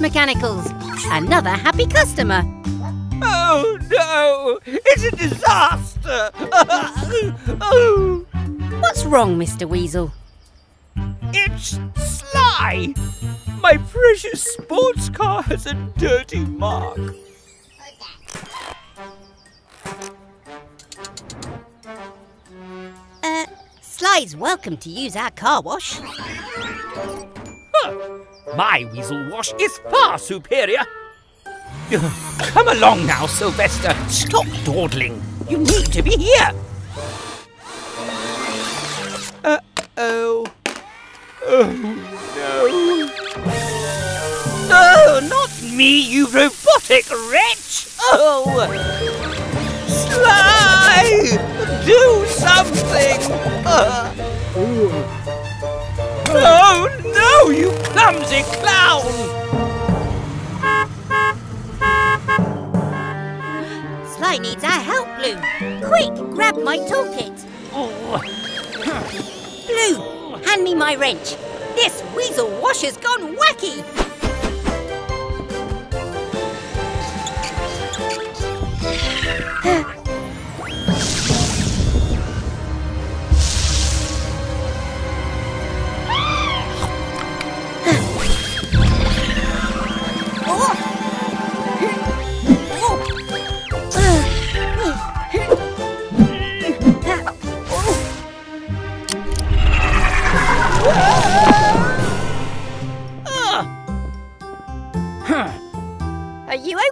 Mechanicals. Another happy customer. Oh no! It's a disaster! oh. What's wrong, Mr. Weasel? It's Sly! My precious sports car has a dirty mark. Uh, Sly's welcome to use our car wash. Huh. My weasel wash is far superior. Come along now, Sylvester. Stop dawdling. You need to be here. Uh-oh. Oh, no. No, not me, you robotic wretch! Oh! Sly! Do something! Uh. Oh, no, you clumsy clown! Sly needs our help, Blue. Quick, grab my toolkit. Oh. Blue, hand me my wrench. This weasel wash has gone wacky.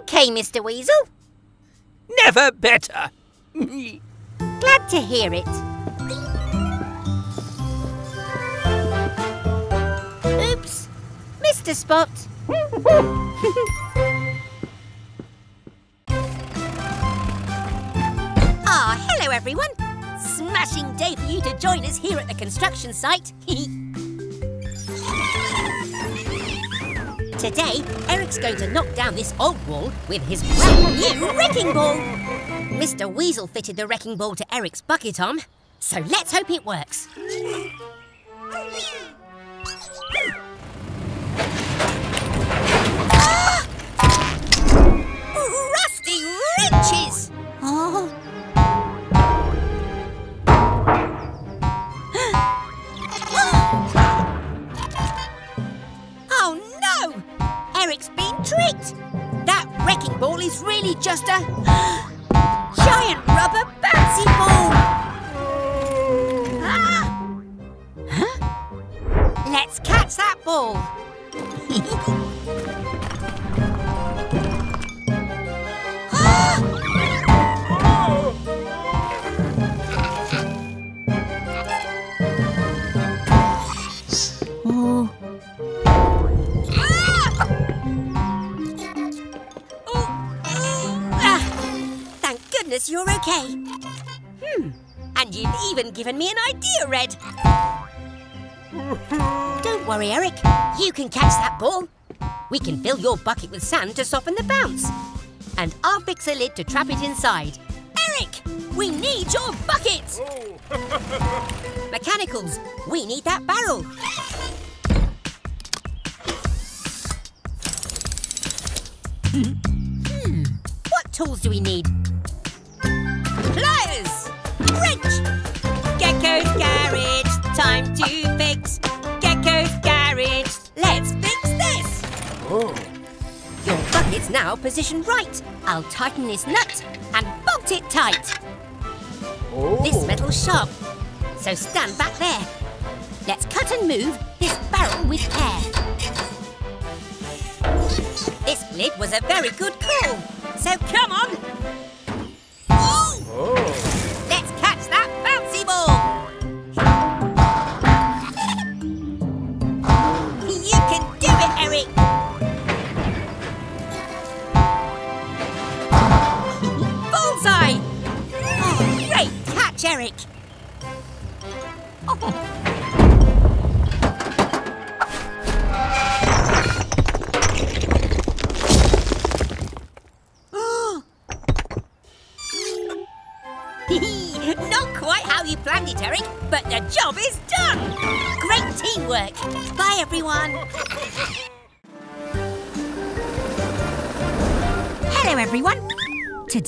Okay, Mr. Weasel? Never better. Glad to hear it. Oops, Mr. Spot. Ah, hello everyone. Smashing day for you to join us here at the construction site. Today, Eric's going to knock down this old wall with his brand new wrecking ball. Mr. Weasel fitted the wrecking ball to Eric's bucket arm, so let's hope it works. Rusty wrenches! Oh Eric's been tricked! That wrecking ball is really just a giant rubber bouncy ball! Ah! Huh? Let's catch that ball! goodness you're okay. Hmm. And you've even given me an idea, Red. Don't worry, Eric. You can catch that ball. We can fill your bucket with sand to soften the bounce. And I'll fix a lid to trap it inside. Eric, we need your bucket! Mechanicals, we need that barrel. Hmm, what tools do we need? Pliers! Wrench! Gecko's garage, time to fix. Gecko's garage, let's fix this! Oh. Your bucket's now positioned right. I'll tighten this nut and bolt it tight. Oh. This metal's sharp, so stand back there. Let's cut and move this barrel with care. This lid was a very good call, so come on.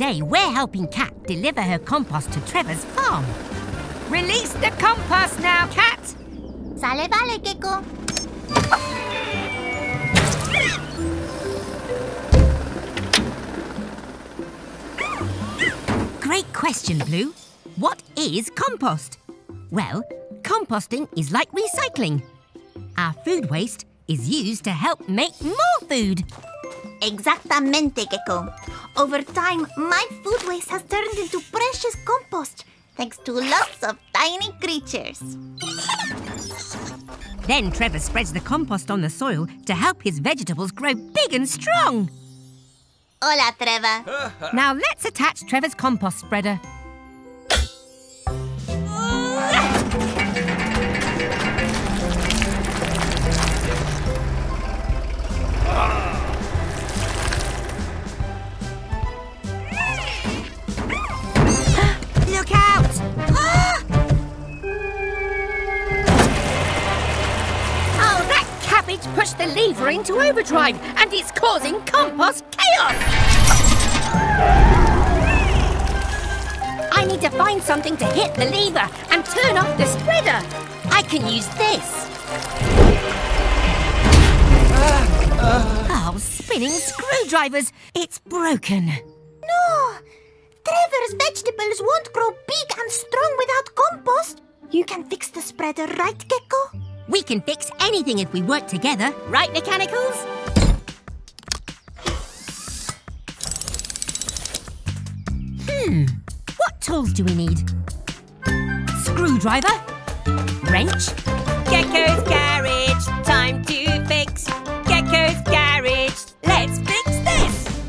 Today we're helping Cat deliver her compost to Trevor's farm. Release the compost now, Cat. Sale vale, Gecko. Great question, Blue. What is compost? Well, composting is like recycling. Our food waste is used to help make more food. Exactamente, Gecko. Over time, my food waste has turned into precious compost, thanks to lots of tiny creatures. Then Trevor spreads the compost on the soil to help his vegetables grow big and strong. Hola, Trevor. Now let's attach Trevor's compost spreader. Cabbage pushed the lever into overdrive and it's causing compost chaos! I need to find something to hit the lever and turn off the spreader. I can use this. Oh, spinning screwdrivers. It's broken. No! Trevor's vegetables won't grow big and strong without compost. You can fix the spreader, right, Gecko? We can fix anything if we work together, right, Mechanicals? Hmm, what tools do we need? Screwdriver? Wrench? Gecko's garage, time to fix. Gecko's garage, let's fix this.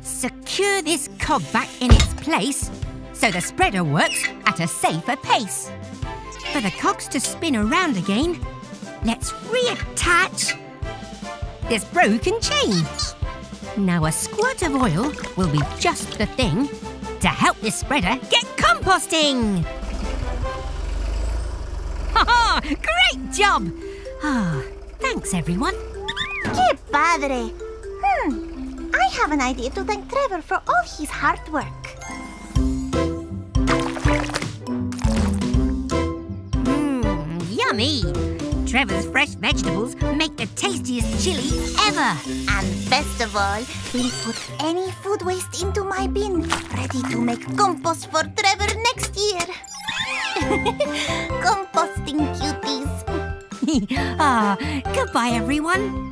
Secure this cog back in its place so the spreader works at a safer pace. For the cogs to spin around again, let's reattach this broken chain. Now a squirt of oil will be just the thing to help this spreader get composting. Ha ha! Great job! Ah, thanks everyone. Que padre! Hmm, I have an idea to thank Trevor for all his hard work. Yummy! Trevor's fresh vegetables make the tastiest chili ever. And best of all, we'll put any food waste into my bin, ready to make compost for Trevor next year. Composting cuties. ah, goodbye everyone.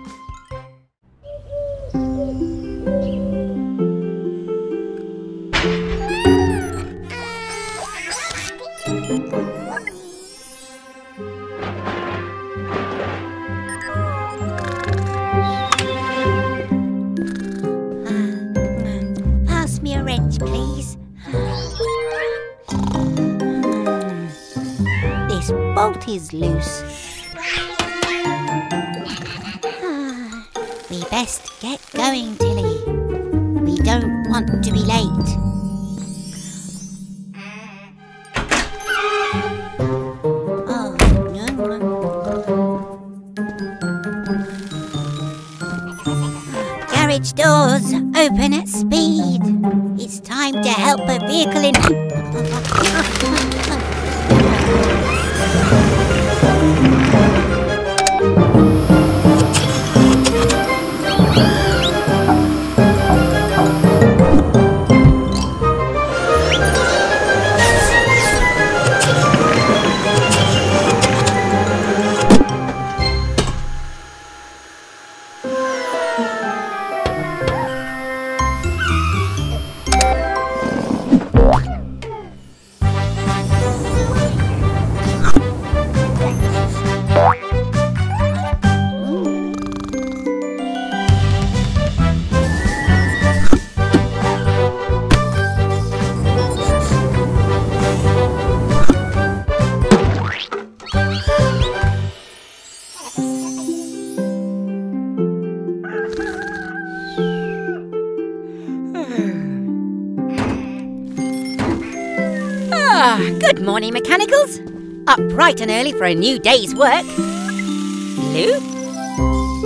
Bright and early for a new day's work. Blue?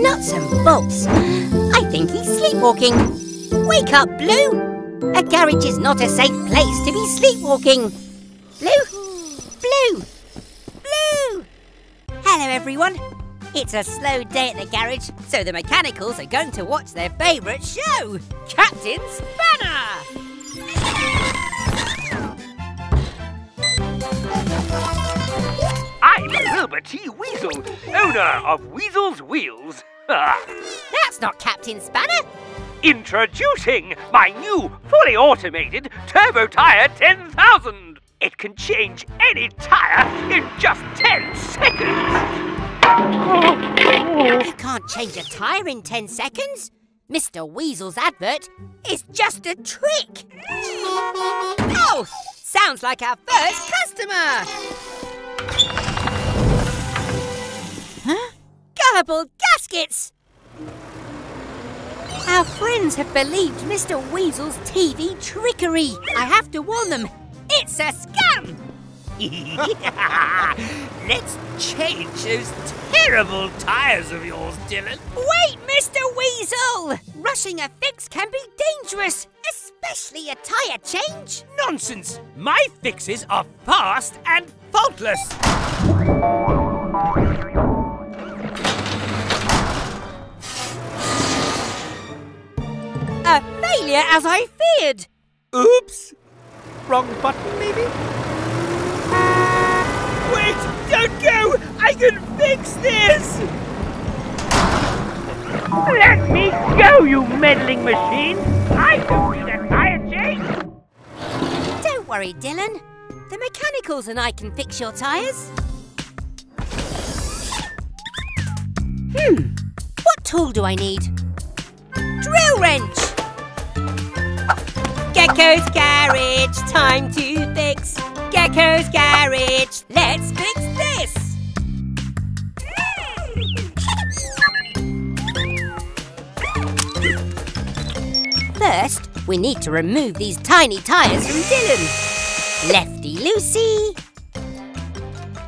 Nuts and bolts. I think he's sleepwalking. Wake up, Blue. A garage is not a safe place to be sleepwalking. Blue? Blue? Blue! Hello, everyone. It's a slow day at the garage, so the mechanicals are going to watch their favourite show, Captain owner of Weasel's Wheels. That's not Captain Spanner. Introducing my new fully automated Turbo Tire 10,000. It can change any tire in just 10 seconds. You can't change a tyre in 10 seconds. Mr. Weasel's advert is just a trick. Oh, sounds like our first customer. Huh? Gullible gaskets. Our friends have believed Mr. Weasel's TV trickery. I have to warn them. It's a scam. Let's change those terrible tires of yours, Dylan. Wait, Mr. Weasel! Rushing a fix can be dangerous, especially a tyre change. Nonsense! My fixes are fast and faultless. Failure as I feared. Oops! Wrong button, maybe? Wait! Don't go! I can fix this! Let me go, you meddling machine! I don't need a tire change! Don't worry, Dylan. The mechanicals and I can fix your tyres. Hmm. What tool do I need? Drill wrench! Gecko's Garage, time to fix. Gecko's Garage, let's fix this! First, we need to remove these tiny tyres from Dylan. Lefty Lucy.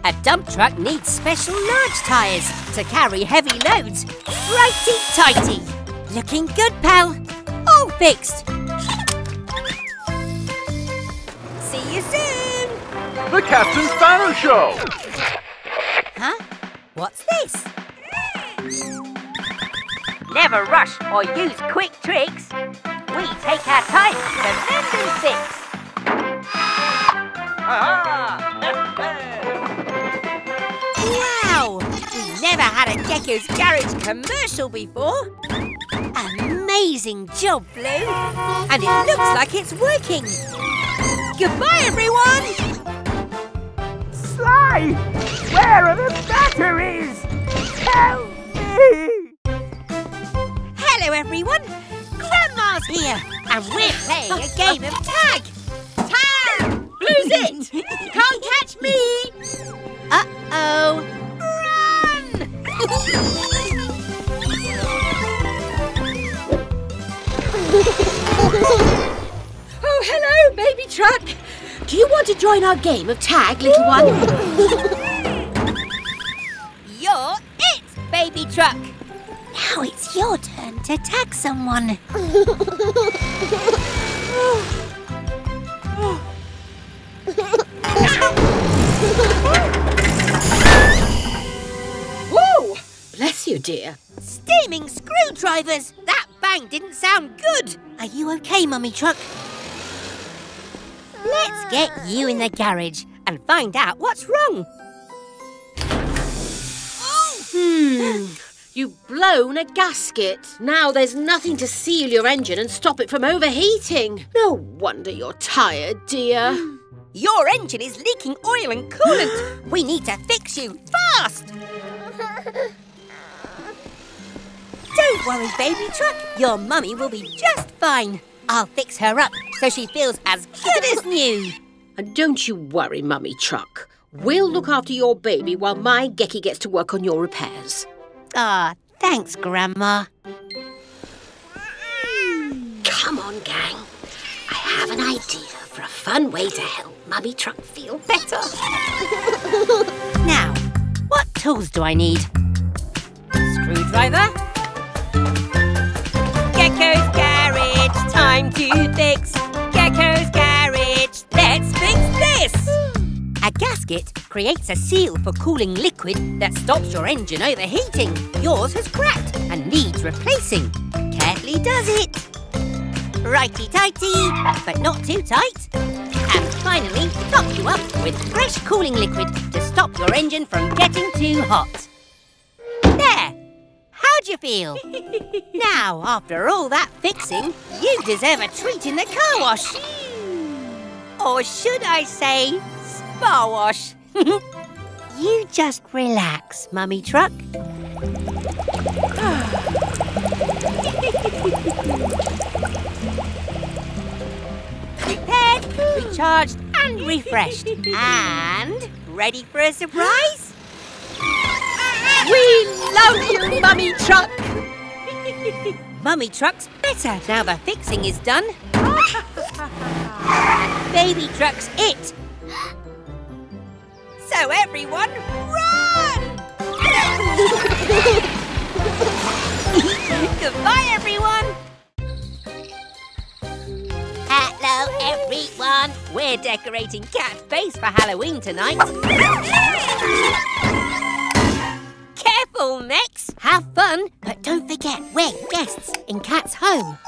A dump truck needs special large tyres to carry heavy loads. Righty tighty. Looking good, pal. All fixed. The Captain Spanner Show! Huh? What's this? Never rush or use quick tricks. We take our time to mend and fix. Wow! We've never had a Gecko's Garage commercial before. Amazing job, Blue. And it looks like it's working. Goodbye, everyone! Sly! Where are the batteries? Help me! Hello, everyone. Grandma's here, and we're playing a game of tag. Tag! Blue's it! Can't catch me! Uh-oh. Run! oh, hello, baby truck. Do you want to join our game of tag, little one? You're it, baby truck. Now it's your turn to tag someone. Whoa! Bless you, dear. Steaming screwdrivers! That bang didn't sound good. Are you okay, Mummy Truck? Let's get you in the garage and find out what's wrong. Hmm. You've blown a gasket. Now there's nothing to seal your engine and stop it from overheating. No wonder you're tired, dear. Your engine is leaking oil and coolant. we need to fix you fast. Don't worry, baby truck. Your mummy will be just fine. I'll fix her up so she feels as good as new. And don't you worry, Mummy Truck. We'll look after your baby while my Gecky gets to work on your repairs. Ah, thanks, Grandma. Come on, gang. I have an idea for a fun way to help Mummy Truck feel better. Now, what tools do I need? Screwdriver. Gecko's Garage, time to fix. Gecko's Garage, let's fix this! A gasket creates a seal for cooling liquid that stops your engine overheating. Yours has cracked and needs replacing. Carefully does it. Righty-tighty, but not too tight. And finally, top you up with fresh cooling liquid to stop your engine from getting too hot. You feel? now, after all that fixing, you deserve a treat in the car wash. Or should I say, spa wash? you just relax, Mummy Truck. Prepared, recharged and refreshed. And ready for a surprise? We love you, Mummy Truck! Mummy Truck's better now the fixing is done. and Baby Truck's it. So everyone, run! Goodbye, everyone. Hello, everyone. We're decorating Cat's face for Halloween tonight. Careful, Max. Have fun, but don't forget we're guests in Cat's home.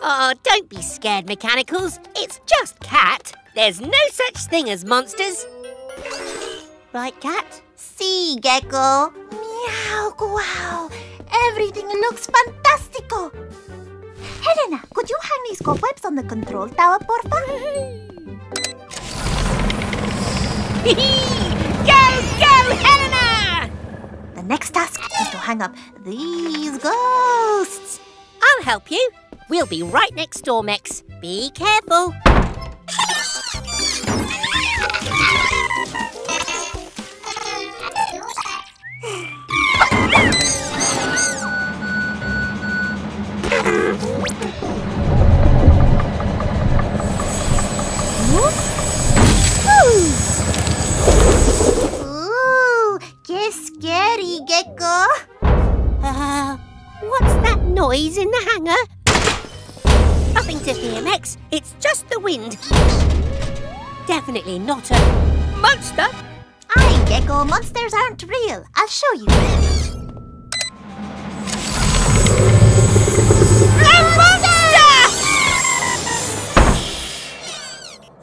Oh, don't be scared, Mechanicals. It's just Cat. There's no such thing as monsters. Right, Cat? See, Gecko. Meow, wow. Everything looks fantastico. Helena, could you hang these cobwebs on the control tower, porfa? go, go, Helena! The next task is to hang up these ghosts. I'll help you. We'll be right next door, Mex. Be careful. Qué scary, Gecko. Uh, what's that noise in the hangar? Nothing to fear, Max. It's just the wind. Definitely not a monster. Aye, Gecko, monsters aren't real. I'll show you.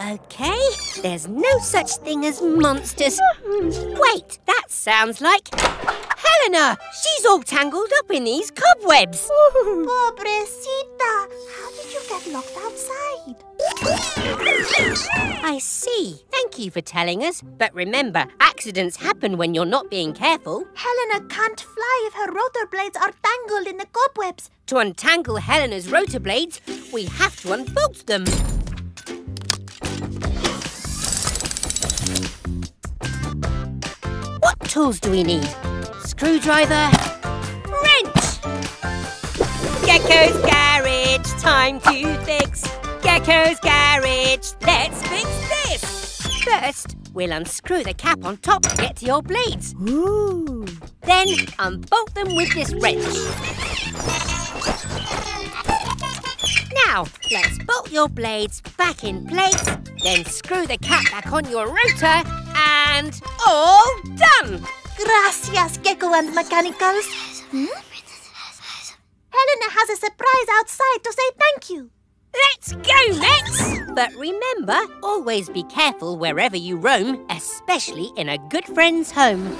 Okay, there's no such thing as monsters. Wait, that sounds like Helena. She's all tangled up in these cobwebs. Pobrecita, how did you get locked outside? I see. Thank you for telling us. But remember, accidents happen when you're not being careful. Helena can't fly if her rotor blades are tangled in the cobwebs. To untangle Helena's rotor blades, we have to unbolt them. What tools do we need? Screwdriver, wrench. Gecko's garage, time to fix. Gecko's garage, let's fix this. First, we'll unscrew the cap on top to get to your blades. Ooh. Then unbolt them with this wrench. Now, let's bolt your blades back in place, then screw the cap back on your rotor, and all done! Gracias, Gecko and Mechanicals. Hmm? Helena has a surprise outside to say thank you. Let's go, Max! But remember, always be careful wherever you roam, especially in a good friend's home.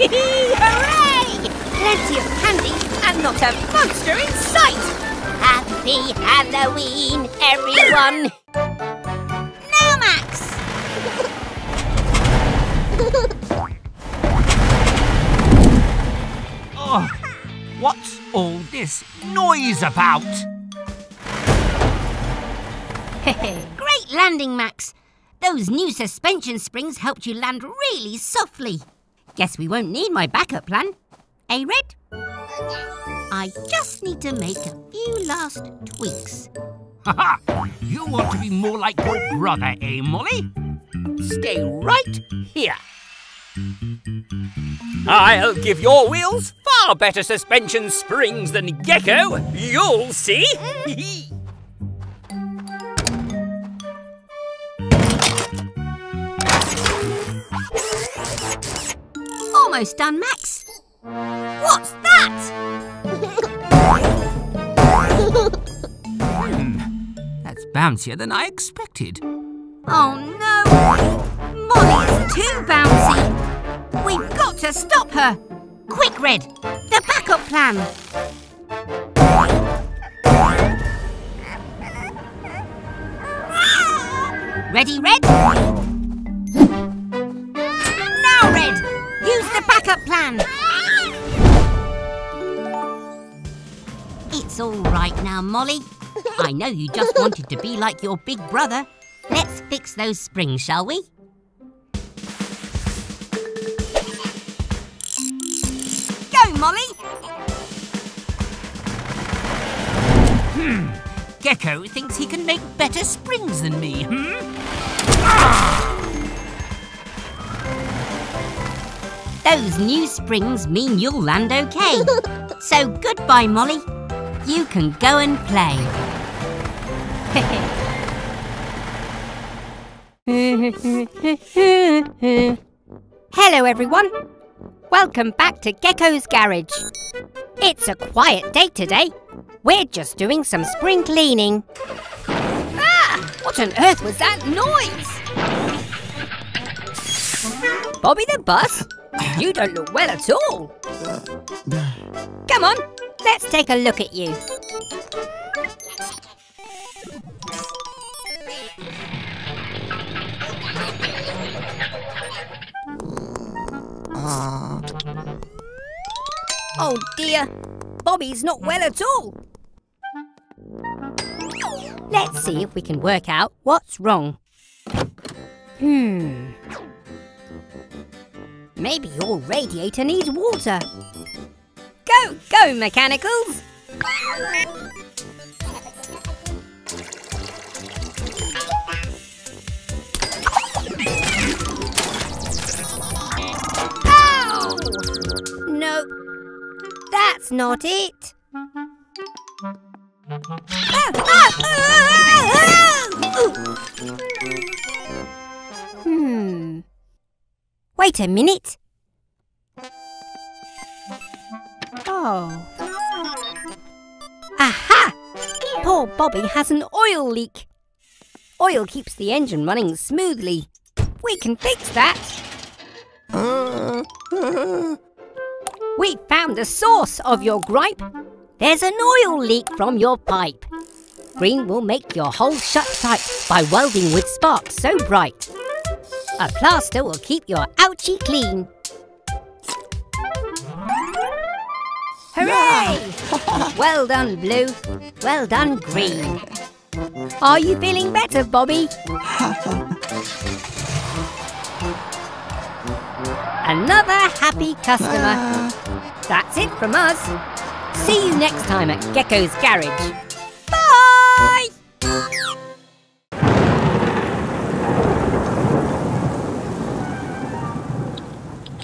Hooray! Plenty of candy and not a monster in sight! Happy Halloween, everyone! Now, Max. Oh, what's all this noise about? Great landing, Max. Those new suspension springs helped you land really softly. Guess we won't need my backup plan. Eh, Red? I just need to make a few last tweaks. Ha ha! You want to be more like your brother, eh, Molly? Stay right here. I'll give your wheels far better suspension springs than Gecko. You'll see. Almost done, Max. What's that? Hmm. That's bouncier than I expected. Oh no! Molly's too bouncy. We've got to stop her. Quick, Red. The backup plan. Ready, Red? Now, Red. Use the backup plan. It's all right now, Molly. I know you just wanted to be like your big brother. Let's fix those springs, shall we? Go, Molly! Hmm. Gecko thinks he can make better springs than me, hmm? Those new springs mean you'll land okay. so goodbye, Molly. You can go and play. Hello, everyone. Welcome back to Gecko's Garage. It's a quiet day today. We're just doing some spring cleaning. Ah! What on earth was that noise? Bobby the Bus? You don't look well at all. Come on, let's take a look at you. Oh dear, Bobby's not well at all. Let's see if we can work out what's wrong. Hmm. Maybe your radiator needs water. Go, go, mechanicals! Ow! No, that's not it. Hmm. Wait a minute. Oh. Aha! Poor Bobby has an oil leak. Oil keeps the engine running smoothly. We can fix that. We found the source of your gripe. There's an oil leak from your pipe. Green will make your hole shut tight by welding with sparks so bright. A plaster will keep your ouchie clean. Hooray! well done, Blue. Well done, Green. Are you feeling better, Bobby? Another happy customer. Ah. That's it from us. See you next time at Gecko's Garage. Bye!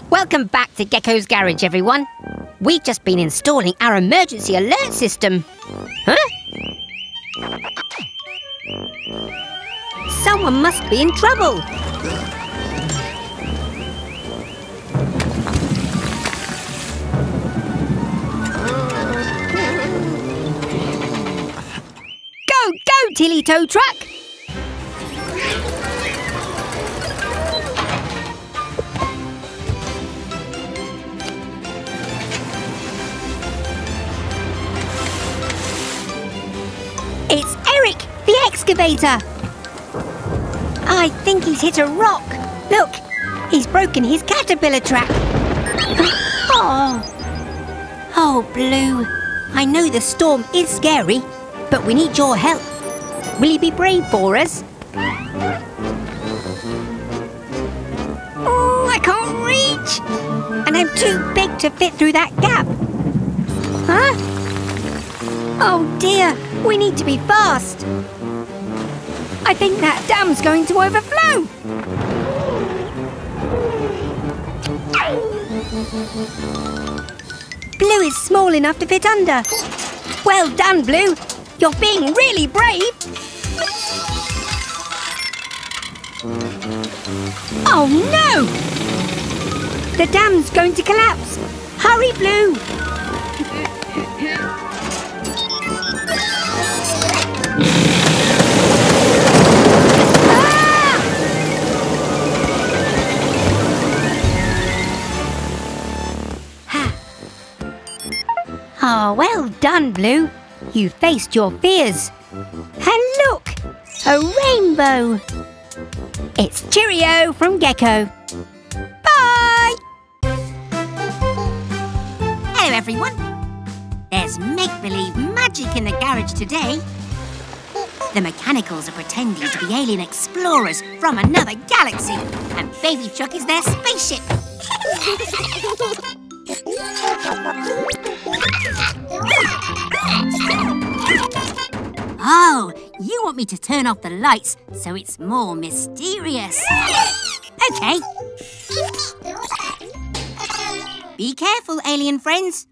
Welcome back to Gecko's Garage, everyone. We've just been installing our emergency alert system. Huh? Someone must be in trouble. Go, go, Tilly Tow Truck! It's Eric, the excavator. I think he's hit a rock. Look, he's broken his caterpillar track. oh. Oh, Blue. I know the storm is scary, but we need your help. Will you be brave for us? Oh, I can't reach. And I'm too big to fit through that gap. Huh? Oh dear, we need to be fast. I think that dam's going to overflow. Blue is small enough to fit under. Well done, Blue. You're being really brave. Oh no! The dam's going to collapse. Hurry, Blue. Oh, well done, Blue. You faced your fears. And look, a rainbow. It's Cheerio from Gecko. Bye! Hello, everyone. There's make-believe magic in the garage today. The mechanicals are pretending to be alien explorers from another galaxy, and Baby Truck is their spaceship. Oh, you want me to turn off the lights so it's more mysterious. Okay. Be careful, alien friends.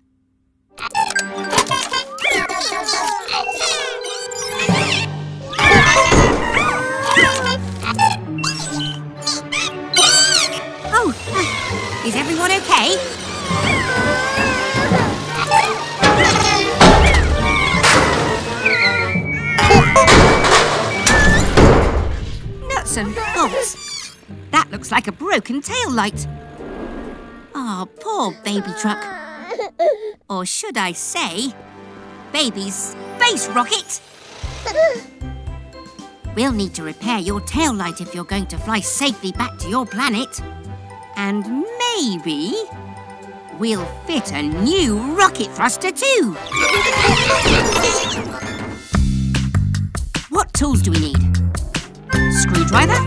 Oh, is everyone okay? And. That looks like a broken tail light. Oh, poor baby truck. Or should I say, baby's space rocket? We'll need to repair your tail light if you're going to fly safely back to your planet. And maybe we'll fit a new rocket thruster too. what tools do we need? Screwdriver?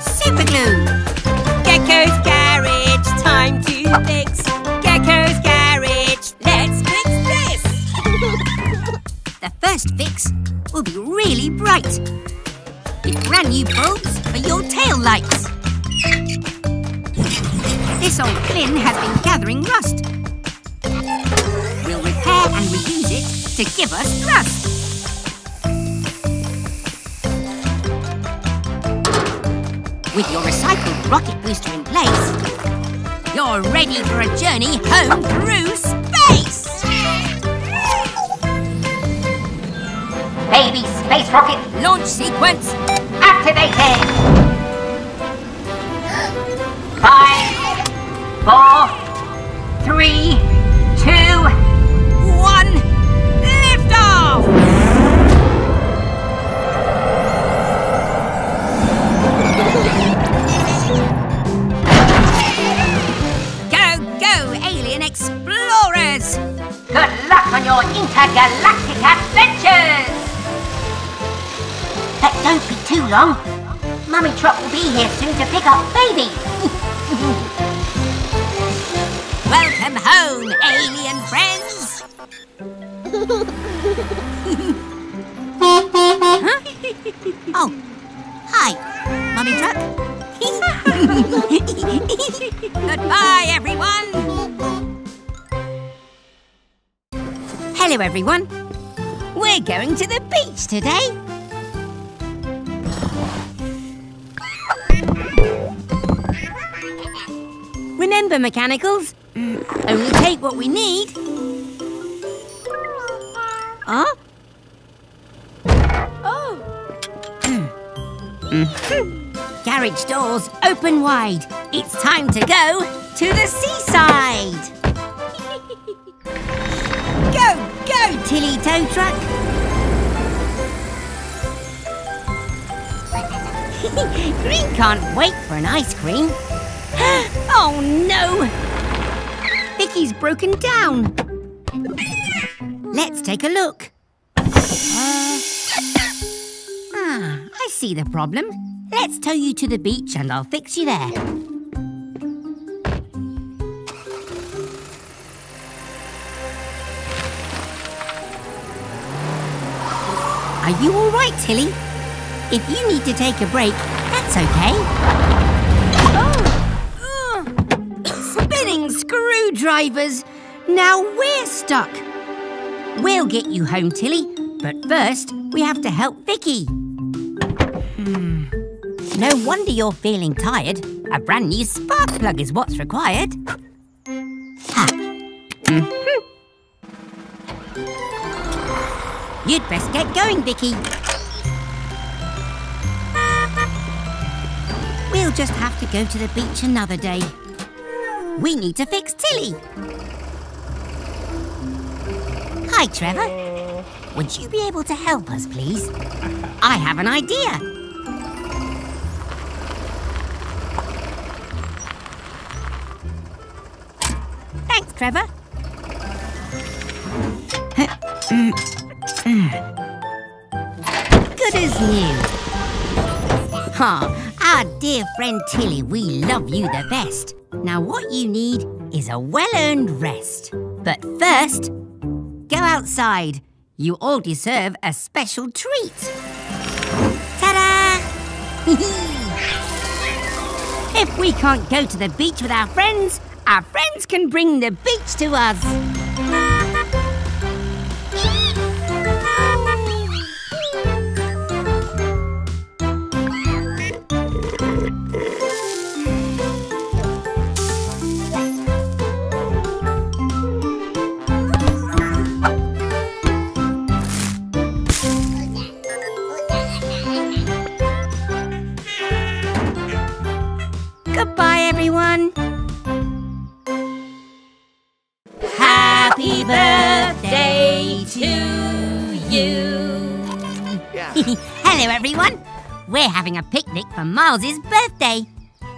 Super glue! Gecko's garage, time to fix. Gecko's garage, let's fix this. The first fix will be really bright. With brand new bulbs for your tail lights. This old bin has been gathering rust. We'll repair and reuse it to give us thrust. With your recycled rocket booster in place, you're ready for a journey home through space! Baby space rocket launch sequence activated! Five, four, three, intergalactic adventures! But don't be too long. Mummy Truck will be here soon to pick up baby. Welcome home, alien friends! everyone. We're going to the beach today. Remember, mechanicals, only take what we need. Huh? Oh. Hmm. Garage doors open wide. It's time to go to the seaside. Go, Tilly Tow Truck. Green can't wait for an ice cream. oh no! Vicky's broken down. Let's take a look. Uh, ah, I see the problem. Let's tow you to the beach and I'll fix you there. Are you all right, Tilly? If you need to take a break, that's okay. Oh! Spinning screwdrivers! Now we're stuck. We'll get you home, Tilly, but first we have to help Vicky. Hmm. No wonder you're feeling tired. A brand new spark plug is what's required. Ha. Mhm. You'd best get going, Vicky. We'll just have to go to the beach another day. We need to fix Tilly. Hi, Trevor. Would you be able to help us, please? I have an idea. Thanks, Trevor. Mm. Good as new. Ha, our dear friend Tilly, we love you the best. Now, what you need is a well earned rest. But first, go outside. You all deserve a special treat. Ta da! if we can't go to the beach with our friends, our friends can bring the beach to us. We're having a picnic for Miles's birthday.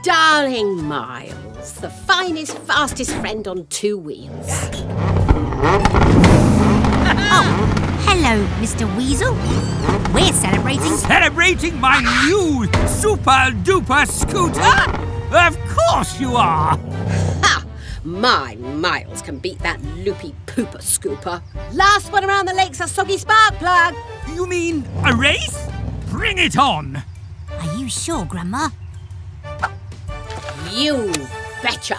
Darling Miles, the finest, fastest friend on two wheels. oh, Hello, Mr. Weasel. We're celebrating. Celebrating my new super duper scooter? Of course you are! Ha! My Miles can beat that loopy pooper scooper. Last one around the lake's a soggy spark plug. You mean a race? Bring it on! Are you sure, Grandma? You betcha.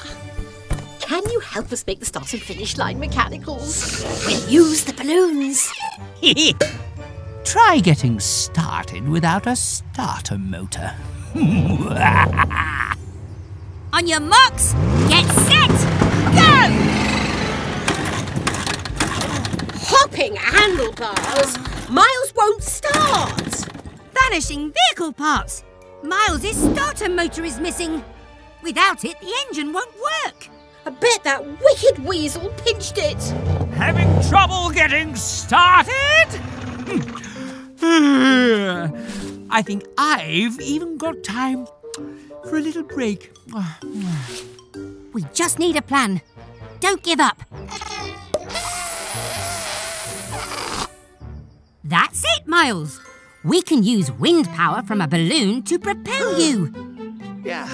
Can you help us make the start and finish line mechanicals? We'll use the balloons. Try getting started without a starter motor. On your marks, get set, go! Hopping handlebars. Miles won't start. Vanishing vehicle parts. Miles's starter motor is missing. Without it, the engine won't work. I bet that wicked weasel pinched it. Having trouble getting started? Hmm. I think I've even got time for a little break. We just need a plan. Don't give up. That's it, Miles. We can use wind power from a balloon to propel you. Yeah.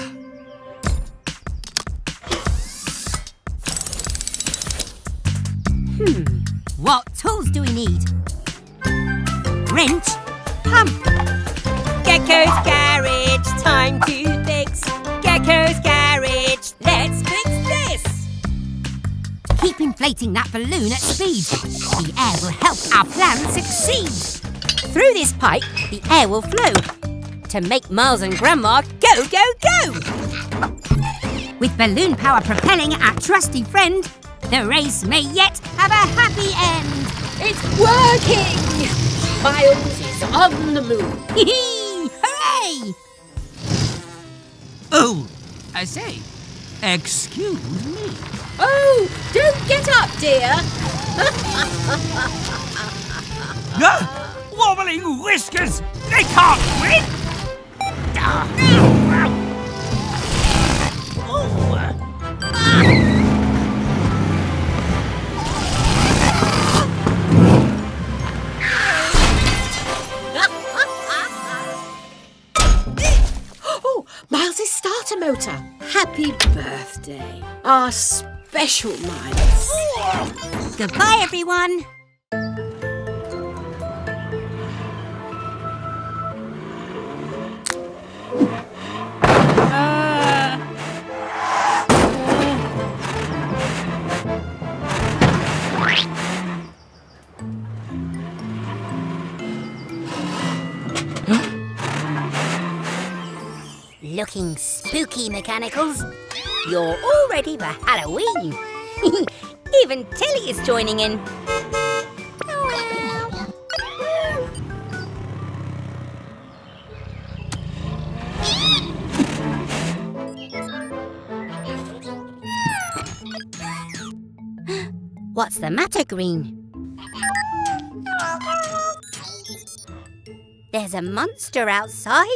Hmm. What tools do we need? Wrench, pump, Gecko's garage, time to fix. Gecko's garage, let's fix this. Keep inflating that balloon at speed. The air will help our plan succeed. Through this pipe, the air will flow to make Miles and Grandma go, go, go! With balloon power propelling our trusty friend, the race may yet have a happy end. It's working. Miles is on the move. Hee-hee! Hooray! Oh, I say, excuse me. Oh, don't get up, dear. Ah, wobbling whiskers! They can't win! Oh, Miles' starter motor. Happy birthday. Our special Miles. Goodbye, everyone. Spooky, Mechanicals. You're all ready for Halloween. Even Tilly is joining in. What's the matter, Green? There's a monster outside?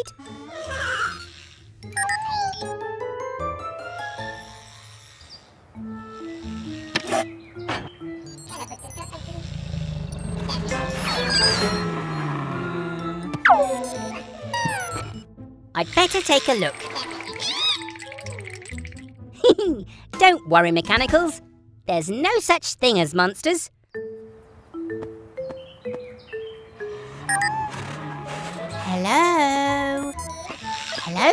I'd better take a look. Don't worry, Mechanicals. There's no such thing as monsters. Hello? Hello?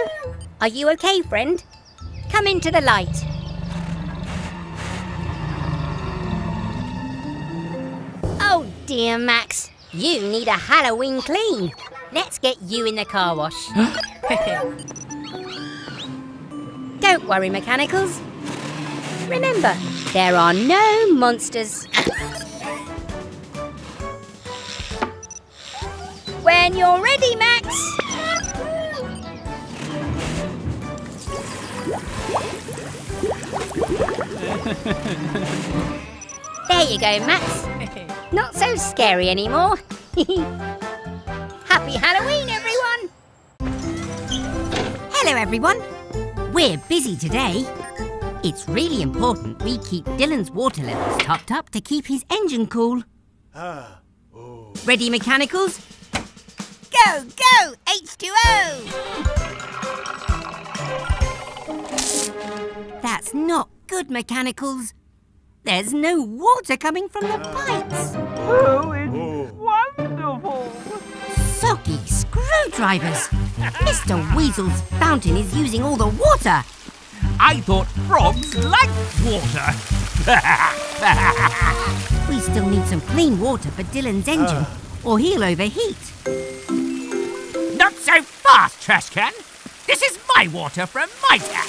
Are you okay, friend? Come into the light. Oh dear, Max. You need a Halloween clean. Let's get you in the car wash. Don't worry, Mechanicals. Remember, there are no monsters. When you're ready, Max. there you go, Max. Not so scary anymore. Happy Halloween, everyone! Hello, everyone. We're busy today. It's really important we keep Dylan's water levels topped up to keep his engine cool. Ah, oh. Ready, mechanicals? Go, go, H2O! That's not good, mechanicals. There's no water coming from the pipes. Oh, it's oh. wonderful. Soggy screwdrivers! Mr. Weasel's fountain is using all the water. I thought frogs liked water. We still need some clean water for Dylan's engine, ah. or he'll overheat. Not so fast, trash can. This is my water from my tap.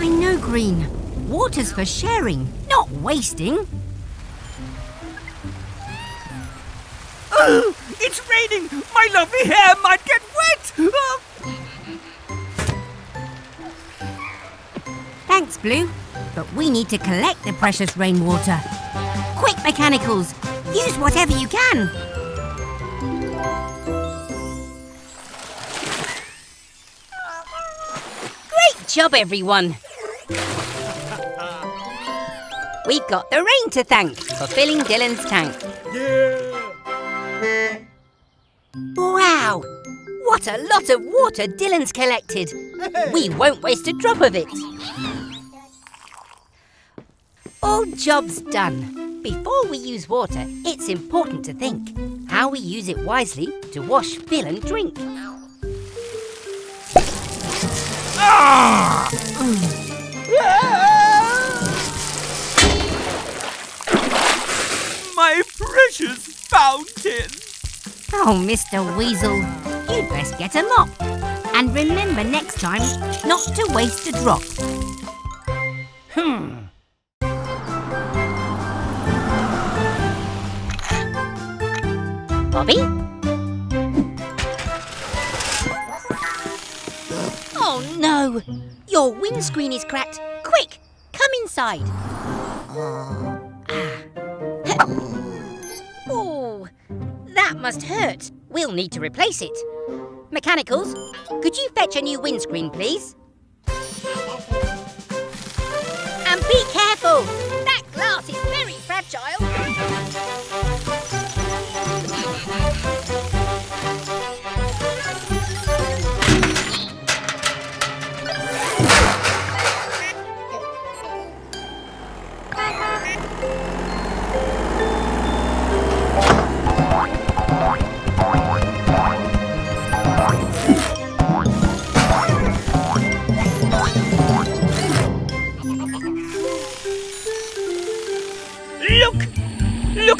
I know, Green. Water's for sharing, not wasting. Oh, it's raining. My lovely hair might get wet. Oh. Thanks, Blue. But we need to collect the precious rainwater. Quick, mechanicals! Use whatever you can! Great job, everyone! We've got the rain to thank for filling Dylan's tank. Yeah! Wow! What a lot of water Dylan's collected! We won't waste a drop of it. All jobs done. Before we use water, it's important to think how we use it wisely to wash, fill and drink. Ah! Mm. My precious fountain. Oh, Mr. Weasel, you'd best get a mop. And remember next time not to waste a drop. Hmm. Bobby? Oh no! Your windscreen is cracked. Quick, come inside. Must hurt. We'll need to replace it. Mechanicals, could you fetch a new windscreen, please? And be careful! That glass is very fragile.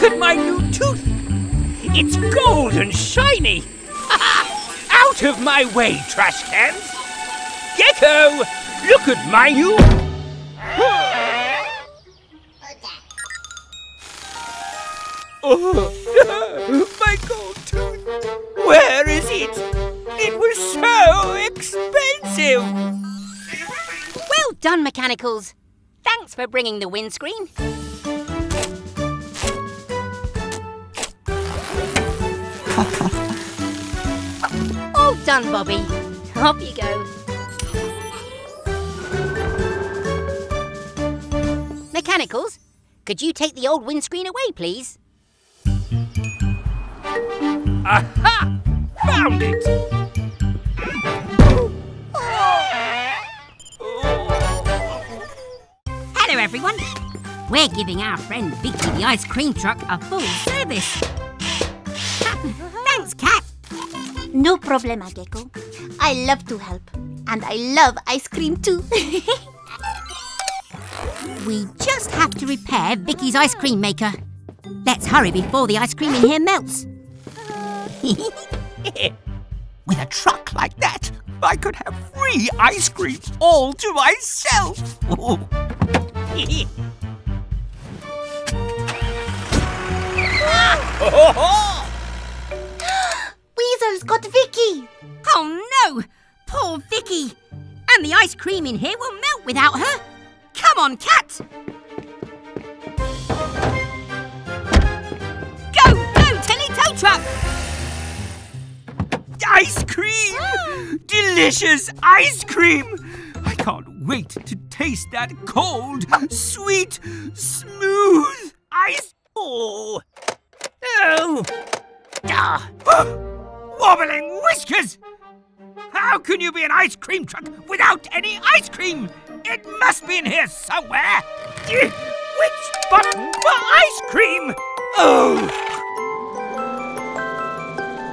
At my new tooth. It's gold and shiny. Out of my way, trash cans! Gecko, look at my new... Oh, my gold tooth! Where is it? It was so expensive! Well done, Mechanicals. Thanks for bringing the windscreen. Done, Bobby. Off you go. Mechanicals, could you take the old windscreen away, please? Aha! Found it! Hello, everyone. We're giving our friend Vicky the ice cream truck a full service. Thanks, Cat. No problema, Gecko. I love to help. And I love ice cream too. We just have to repair Vicky's ice cream maker. Let's hurry before the ice cream in here melts. With a truck like that, I could have free ice cream all to myself. Oh, Weasel's got Vicky. Oh no! Poor Vicky! And the ice cream in here will melt without her. Come on, Cat! Go, go, Tilly Tow Truck! ice cream! Delicious ice cream! I can't wait to taste that cold, sweet, smooth ice. Oh! Oh! Ah! Wobbling whiskers! How can you be an ice cream truck without any ice cream? It must be in here somewhere. Eh, Which button for ice cream? Oh!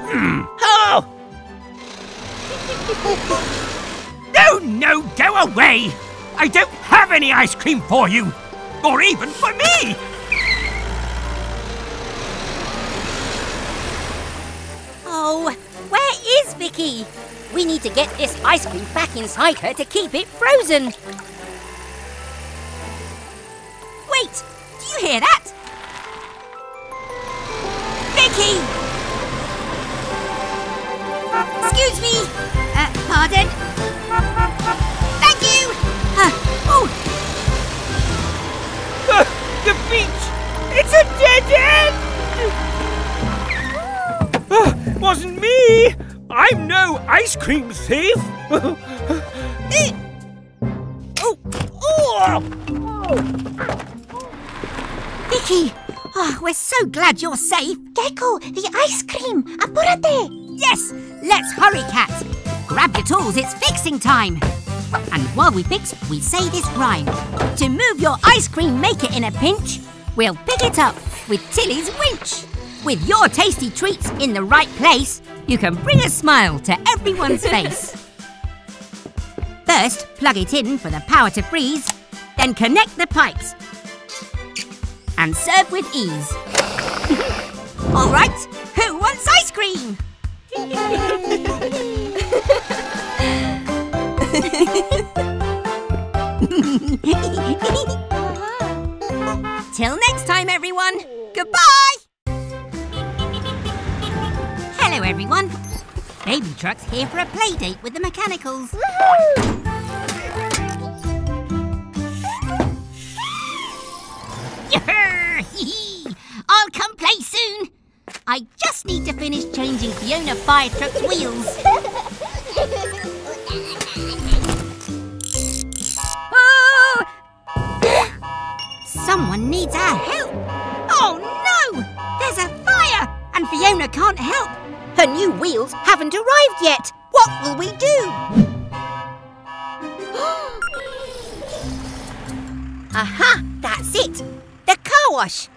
Hmm. Oh! No, no, go away! I don't have any ice cream for you, or even for me. Where is Vicky? We need to get this ice cream back inside her to keep it frozen. Wait, do you hear that? Vicky! Excuse me. Uh, pardon? Thank you. Uh, oh, the beach! It's a dead end! Wasn't me! I'm no ice cream thief! Oh, oh. Vicky! Oh, we're so glad you're safe. Gecko, the ice cream. Apúrate. Yes, let's hurry, Cat. Grab your tools, it's fixing time. And while we fix, we say this rhyme. To move your ice cream maker in a pinch, we'll pick it up with Tilly's winch. With your tasty treats in the right place, you can bring a smile to everyone's face. First, plug it in for the power to freeze, then connect the pipes. And serve with ease. All right, who wants ice cream? Till next time, everyone. Goodbye. Hello, everyone. Baby Truck's here for a play date with the mechanicals. I'll come play soon. I just need to finish changing Fiona Fire Truck's wheels. Oh! Someone needs our help. Oh no! There's a fire, and Fiona can't help. Her new wheels haven't arrived yet. What will we do? Aha! That's it. The car wash.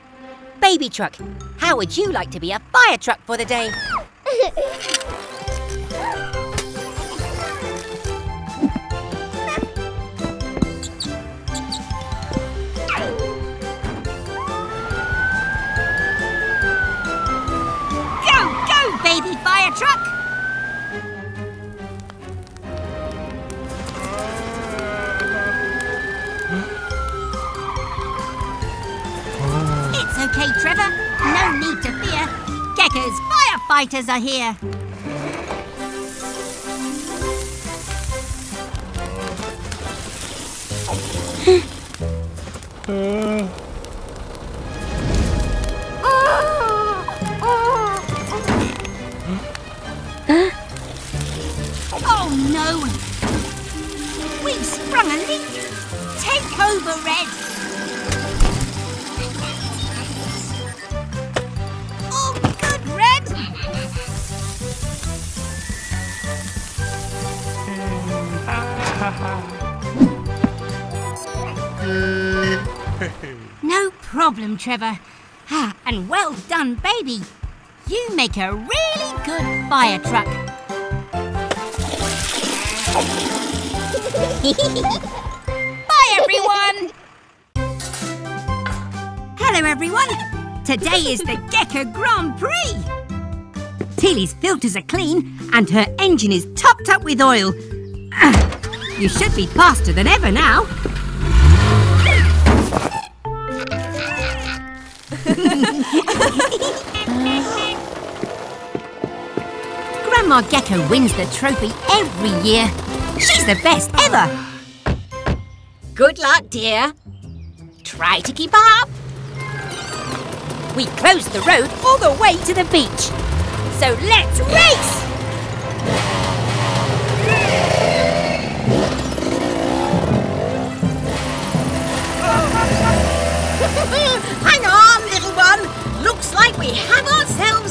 Baby truck, how would you like to be a fire truck for the day? Trevor. No need to fear. Gecko's firefighters are here. uh. oh no! We've sprung a leak! Take over, Red! No problem, Trevor. Ah, and well done, baby. You make a really good fire truck. Bye, everyone! Hello, everyone! Today is the Gecko Grand Prix! Tilly's filters are clean and her engine is topped up with oil. You should be faster than ever now. Grandma Gecko wins the trophy every year. She's the best ever. Good luck, dear. Try to keep up. We closed the road all the way to the beach. So let's race! Hang on, little one. Looks like we have ourselves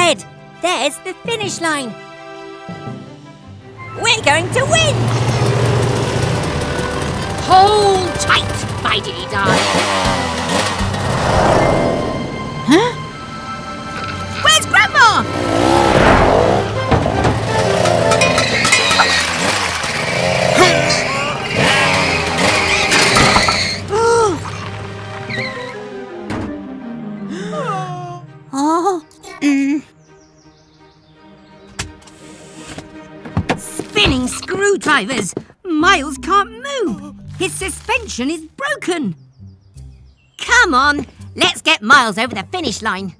Red, there's the finish line. We're going to win! Hold tight, my dilly screwdrivers! Miles can't move! His suspension is broken! Come on, let's get Miles over the finish line.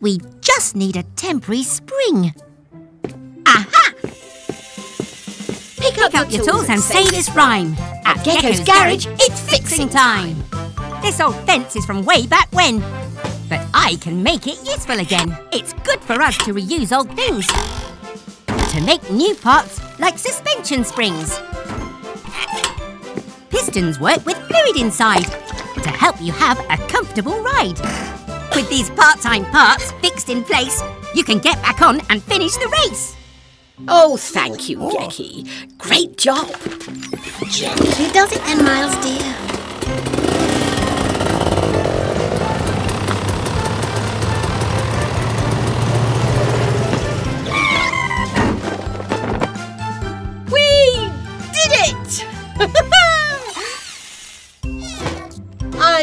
We just need a temporary spring. Aha! Pick, Pick up your tools and say this rhyme. At Gecko's Garage, it's fixing time. This old fence is from way back when. But I can make it useful again. It's good for us to reuse old things. To make new parts like suspension springs. Pistons work with fluid inside to help you have a comfortable ride. With these part-time parts fixed in place, you can get back on and finish the race. Oh, thank you, oh. Jackie. Great job. Gently does it then, Miles, dear.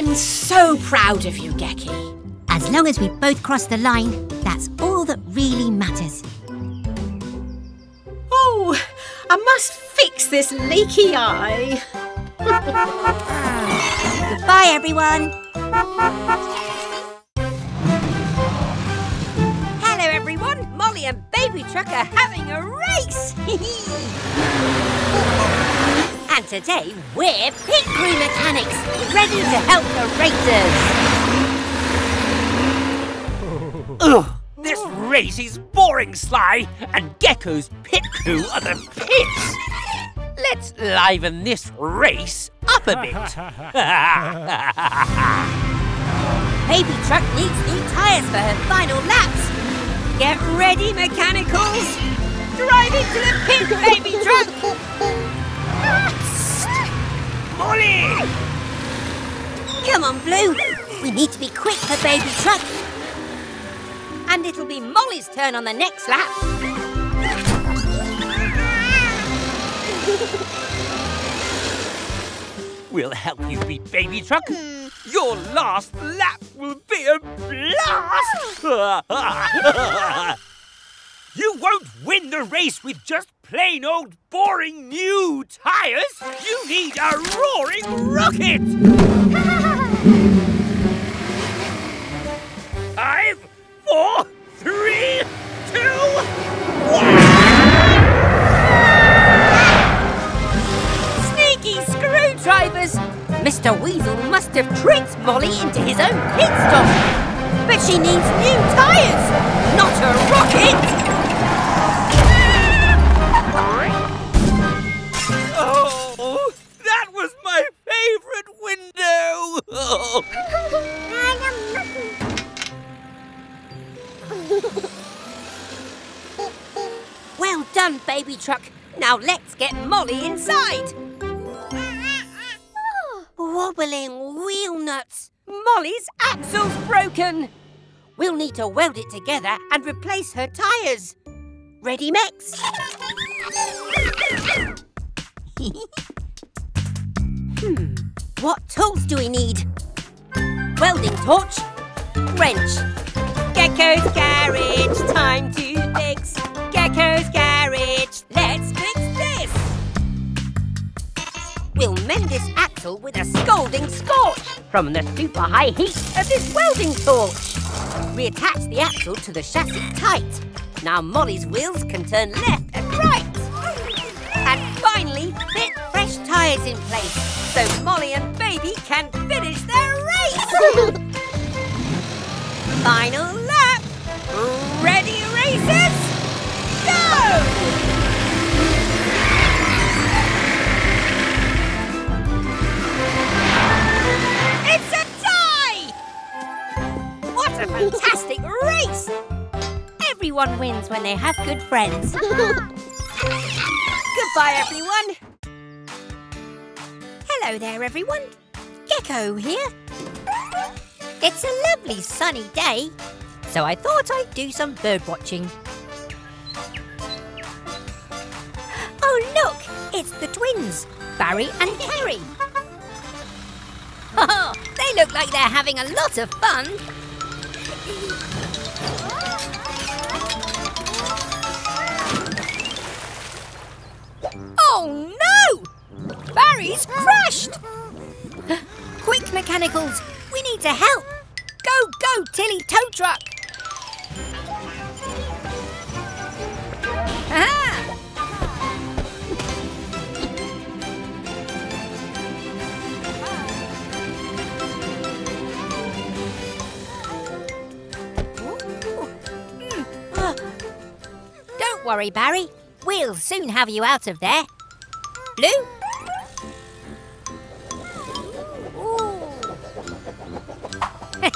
I'm so proud of you, Gecky. As long as we both cross the line, that's all that really matters. Oh, I must fix this leaky eye. Goodbye, everyone. Hello, everyone. Molly and Baby Truck are having a race. and today we're pit crew mechanics, ready to help the racers. Ugh, this race is boring, Sly, and Gecko's pit crew are the pits. Let's liven this race up a bit. Baby Truck needs new tyres for her final laps. Get ready, mechanicals. Drive into the pit, Baby Truck. Molly! Come on, Blue. We need to be quick for Baby Truck. And it'll be Molly's turn on the next lap. We'll help you beat Baby Truck. Your last lap will be a blast! you won't win the race with just plain old boring new tyres. You need a roaring rocket! Five, four, three, two, Sneaky screwdrivers! Mr. Weasel must have tricked Molly into his own pit stop. But she needs new tyres, not a rocket! Window! Well done, baby truck. Now let's get Molly inside. Wobbling wheel nuts. Molly's axle's broken. We'll need to weld it together and replace her tyres. Ready, Mex? hmm. What tools do we need? Welding torch. Wrench. Gecko's garage. Time to fix. Gecko's garage. Let's fix this. We'll mend this axle with a scalding scorch from the super high heat of this welding torch. Reattach the axle to the chassis tight. Now Molly's wheels can turn left and right. And finally, fit fresh tyres in place so Molly and Baby can finish their race. Final lap. Ready, racers? Go! It's a tie! What a fantastic race! Everyone wins when they have good friends. Goodbye, everyone. Hello there, everyone. Gecko here. It's a lovely sunny day, so I thought I'd do some bird watching. Oh, look! It's the twins, Barry and Kerry. Oh, they look like they're having a lot of fun. Oh! Barry's crashed! Quick, mechanicals! We need to help! Go, go, Tilly tow truck! Aha! Don't worry, Barry. We'll soon have you out of there. Blue?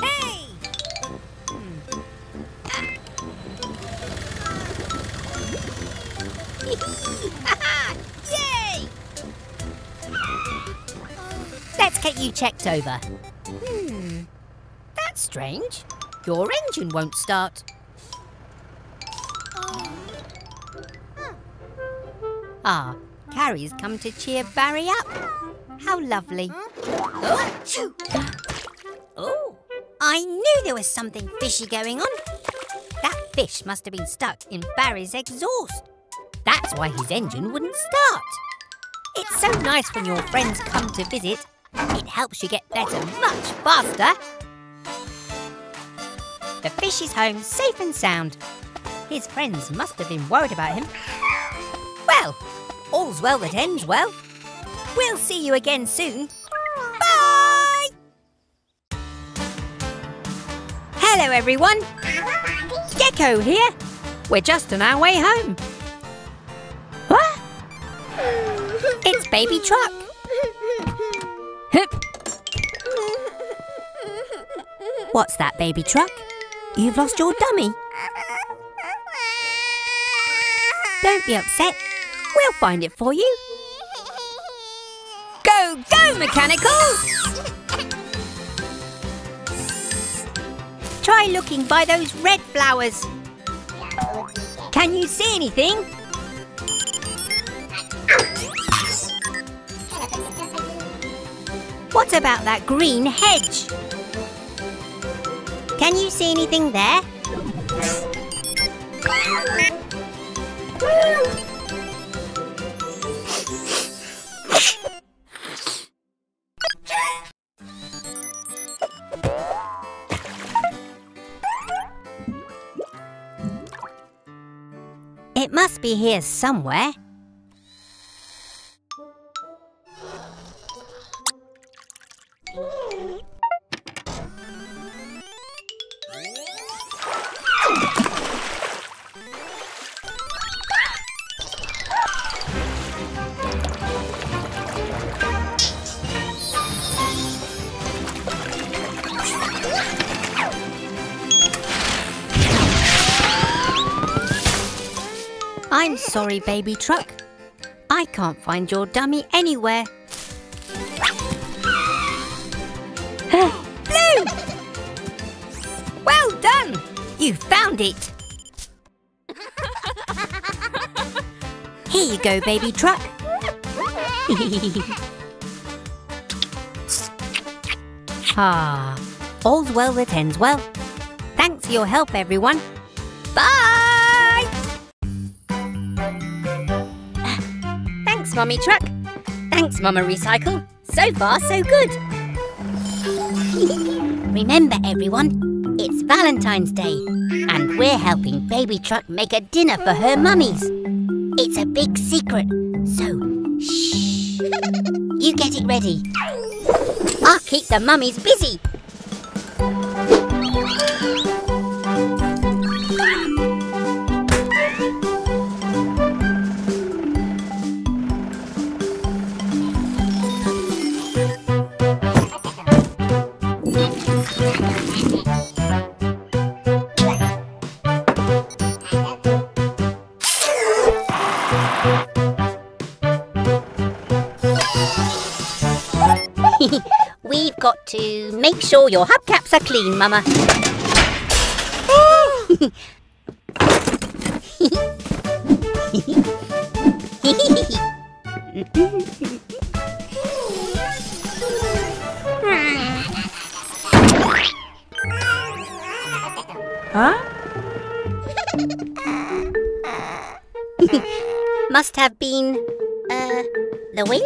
Let's get you checked over. Hmm. That's strange. Your engine won't start. Ah, Carrie's come to cheer Barry up. How lovely. Oh, I knew there was something fishy going on. That fish must have been stuck in Barry's exhaust. That's why his engine wouldn't start. It's so nice when your friends come to visit. It helps you get better much faster. The fish is home safe and sound. His friends must have been worried about him. Well, all's well that ends well. We'll see you again soon. Hello, everyone. Gecko here. We're just on our way home. What? It's Baby Truck. What's that, Baby Truck? You've lost your dummy. Don't be upset. We'll find it for you. Go, go, mechanicals! Try looking by those red flowers. Can you see anything? What about that green hedge? Can you see anything there? Be here somewhere. Sorry, baby truck. I can't find your dummy anywhere. Blue! Well done! You found it! Here you go, baby truck. ah, all's well that ends well. Thanks for your help, everyone. Bye! Mummy Truck. Thanks, Mama Recycle. So far, so good. Remember, everyone, it's Valentine's Day, and we're helping Baby Truck make a dinner for her mummies. It's a big secret, so shh. You get it ready. I'll keep the mummies busy. Sure your hubcaps are clean, Mama. huh? Must have been, uh, the wind?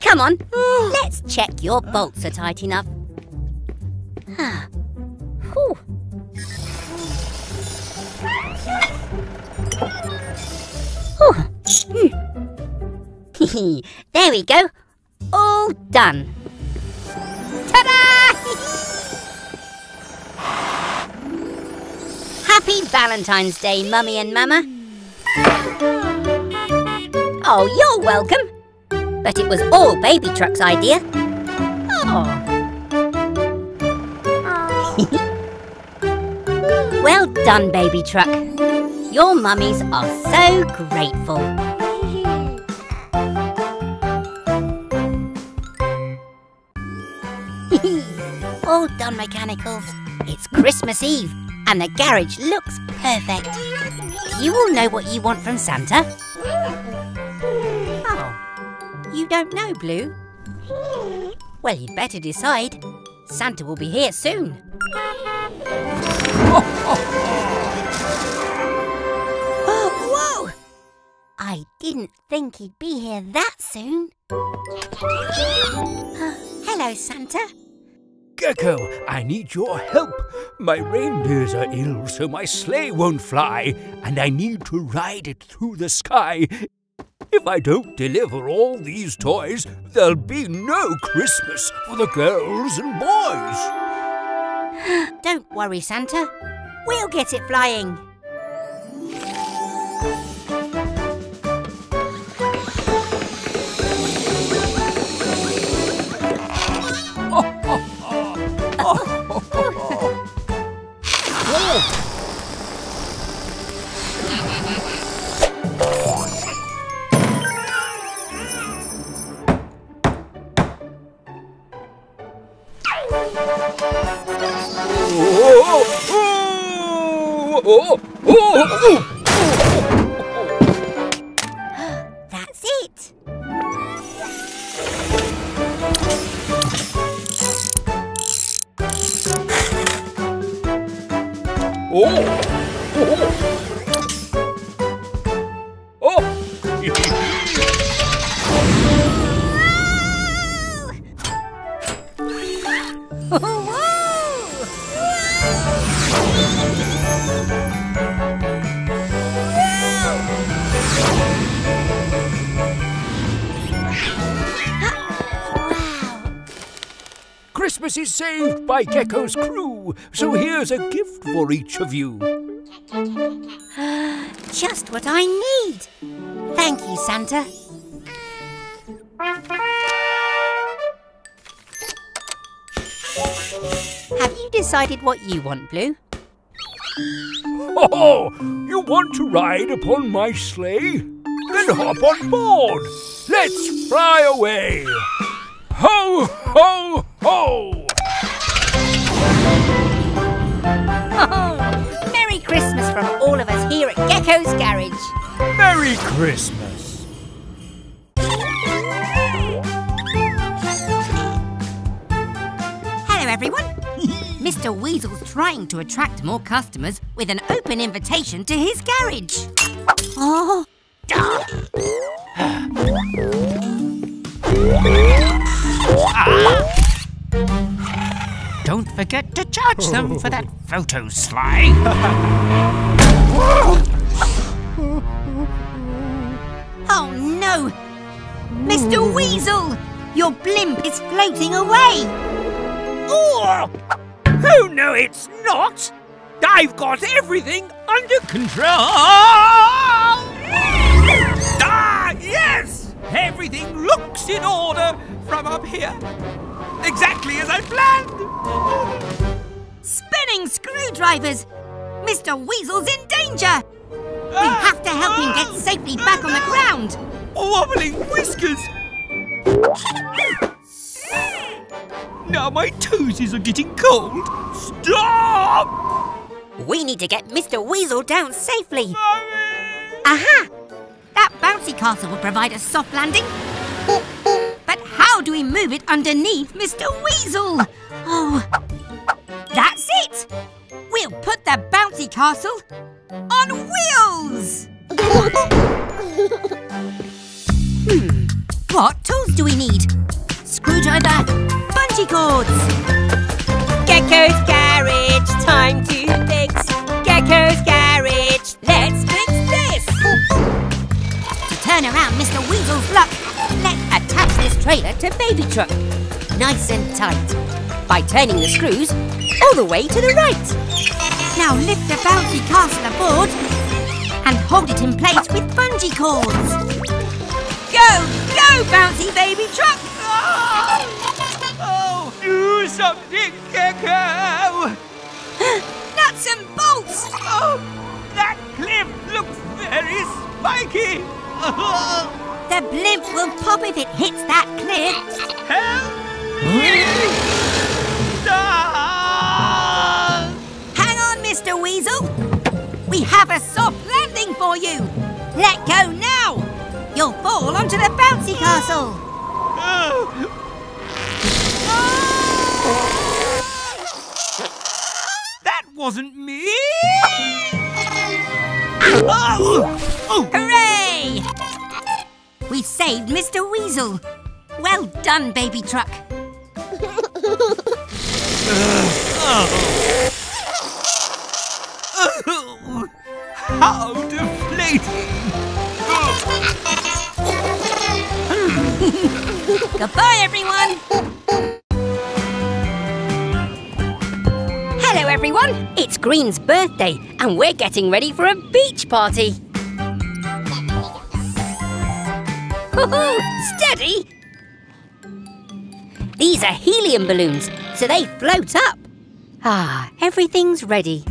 Come on, let's check your bolts are tight enough. Whew. Hmm. there we go. All done. Ta-da! Happy Valentine's Day, Mummy and Mama. Oh, you're welcome. But it was all Baby Truck's idea. Oh. Well done, Baby Truck. Your mummies are so grateful. all done, Mechanicals. It's Christmas Eve and the garage looks perfect. Do you all know what you want from Santa? Oh, you don't know, Blue? Well, you'd better decide. Santa will be here soon. Oh whoa! I didn't think he'd be here that soon. Hello, Santa. Gecko, I need your help. My reindeers are ill, so my sleigh won't fly, and I need to ride it through the sky. If I don't deliver all these toys, there'll be no Christmas for the girls and boys. Don't worry, Santa. We'll get it flying. Oh, oh, oh, saved by Gecko's crew, so here's a gift for each of you. Just what I need. Thank you, Santa. Have you decided what you want, Blue? Oh, you want to ride upon my sleigh? Then hop on board. Let's fly away. Ho, ho, ho! From all of us here at Gecko's Garage. Merry Christmas. Hello, everyone. Mr. Weasel's trying to attract more customers with an open invitation to his garage. Oh, forget to charge them for that photo, Sly. oh no! Mr. Weasel! Your blimp is floating away! Oh! Oh, no, it's not! I've got everything under control! Ah, yes! Everything looks in order from up here. Exactly as I planned! Spinning screwdrivers! Mr. Weasel's in danger! We ah! have to help him get ah! safely back on the ground! Wobbling whiskers. Now my toesies are getting cold. Stop! We need to get Mr. Weasel down safely. Aha! That bouncy castle will provide a soft landing. Oh, How do we move it underneath Mr. Weasel? Oh, that's it! We'll put the bouncy castle on wheels! hmm, what tools do we need? Screwdriver, bungee cords. Gecko's garage, time to fix. Gecko's garage, let's fix this. To turn around Mr. Weasel's luck, let's attach this trailer to Baby Truck. Nice and tight. By turning the screws all the way to the right. Now lift the bouncy castle aboard and hold it in place with bungee cords. Go, go, bouncy baby truck! Oh, do something, Gecko! Nuts and bolts! Oh, that cliff looks very spiky. The blimp will pop if it hits that cliff. Help! Ah! Hang on, Mr. Weasel. We have a soft landing for you. Let go now. You'll fall onto the bouncy castle. That wasn't me! Oh! Oh! Hooray! We saved Mr. Weasel. Well done, baby truck. Oh, how deflating! Goodbye, everyone. Hello, everyone. It's Green's birthday, and we're getting ready for a beach party. Steady! These are helium balloons, so they float up. Ah, everything's ready.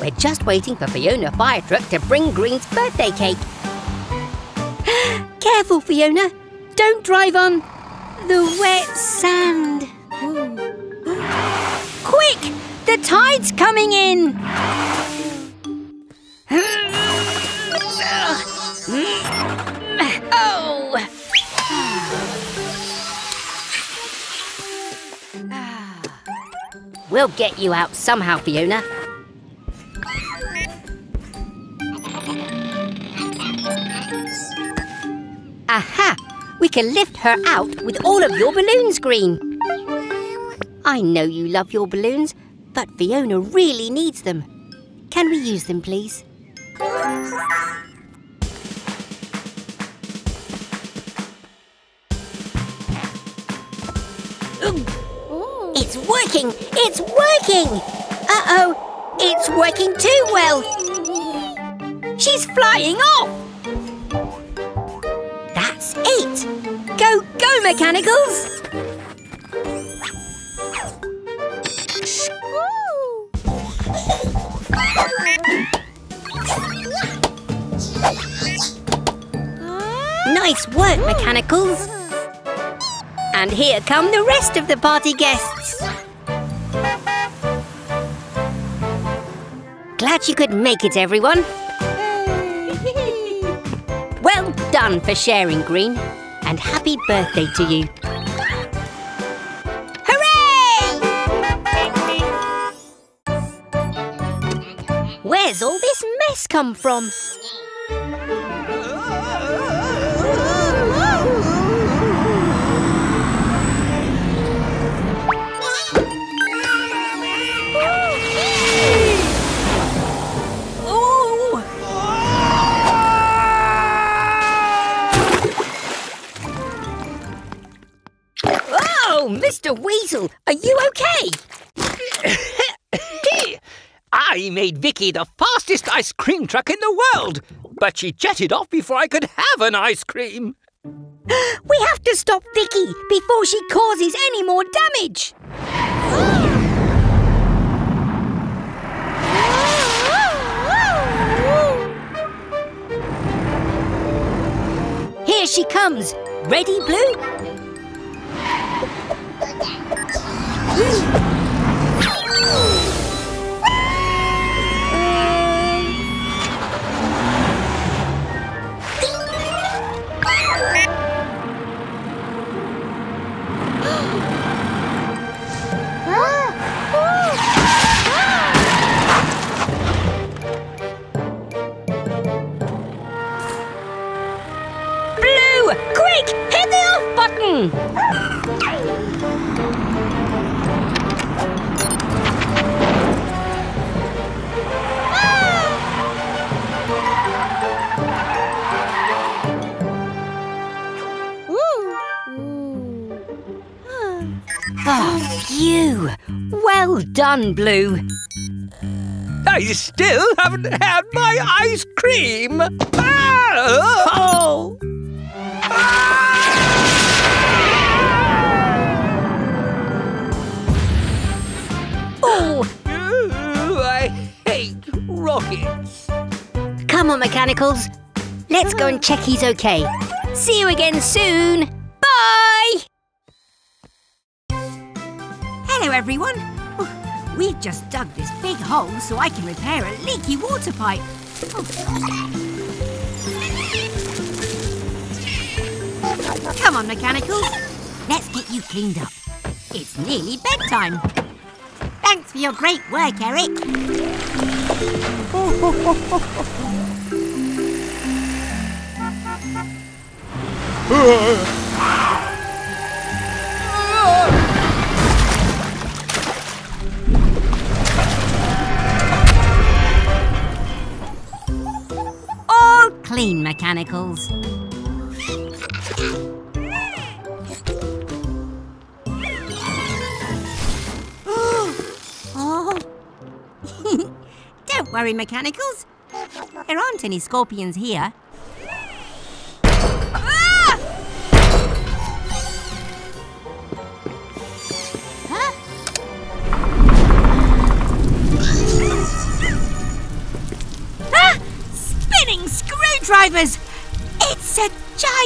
We're just waiting for Fiona Fire Truck to bring Green's birthday cake. Careful, Fiona. Don't drive on the wet sand. Quick! The tide's coming in! Oh! We'll get you out somehow, Fiona. Aha! We can lift her out with all of your balloons, Green. I know you love your balloons, but Fiona really needs them. Can we use them, please? Working! It's working! Uh-oh! It's working too well! She's flying off! That's it! Go, go, Mechanicals! Nice work, Mechanicals! And here come the rest of the party guests. Glad you could make it, everyone. Well done for sharing, Green. And happy birthday to you. Hooray! Where's all this mess come from? Weasel, are you okay? I made Vicky the fastest ice cream truck in the world, but she jetted off before I could have an ice cream. We have to stop Vicky before she causes any more damage. Here she comes. Ready, Blue? Blue, quick, hit the off button. Oh, phew. Well done, Blue. I still haven't had my ice cream. Ah! Oh! Oh, Ooh, I hate rockets. come on, Mechanicals. Let's go and check he's okay. See you again soon. Bye! Hello, everyone. Oh, We've just dug this big hole so I can repair a leaky water pipe. Come on, Mechanicals. Let's get you cleaned up. It's nearly bedtime. Thanks for your great work, Eric. clean, Mechanicals. oh. Don't worry, Mechanicals. There aren't any scorpions here.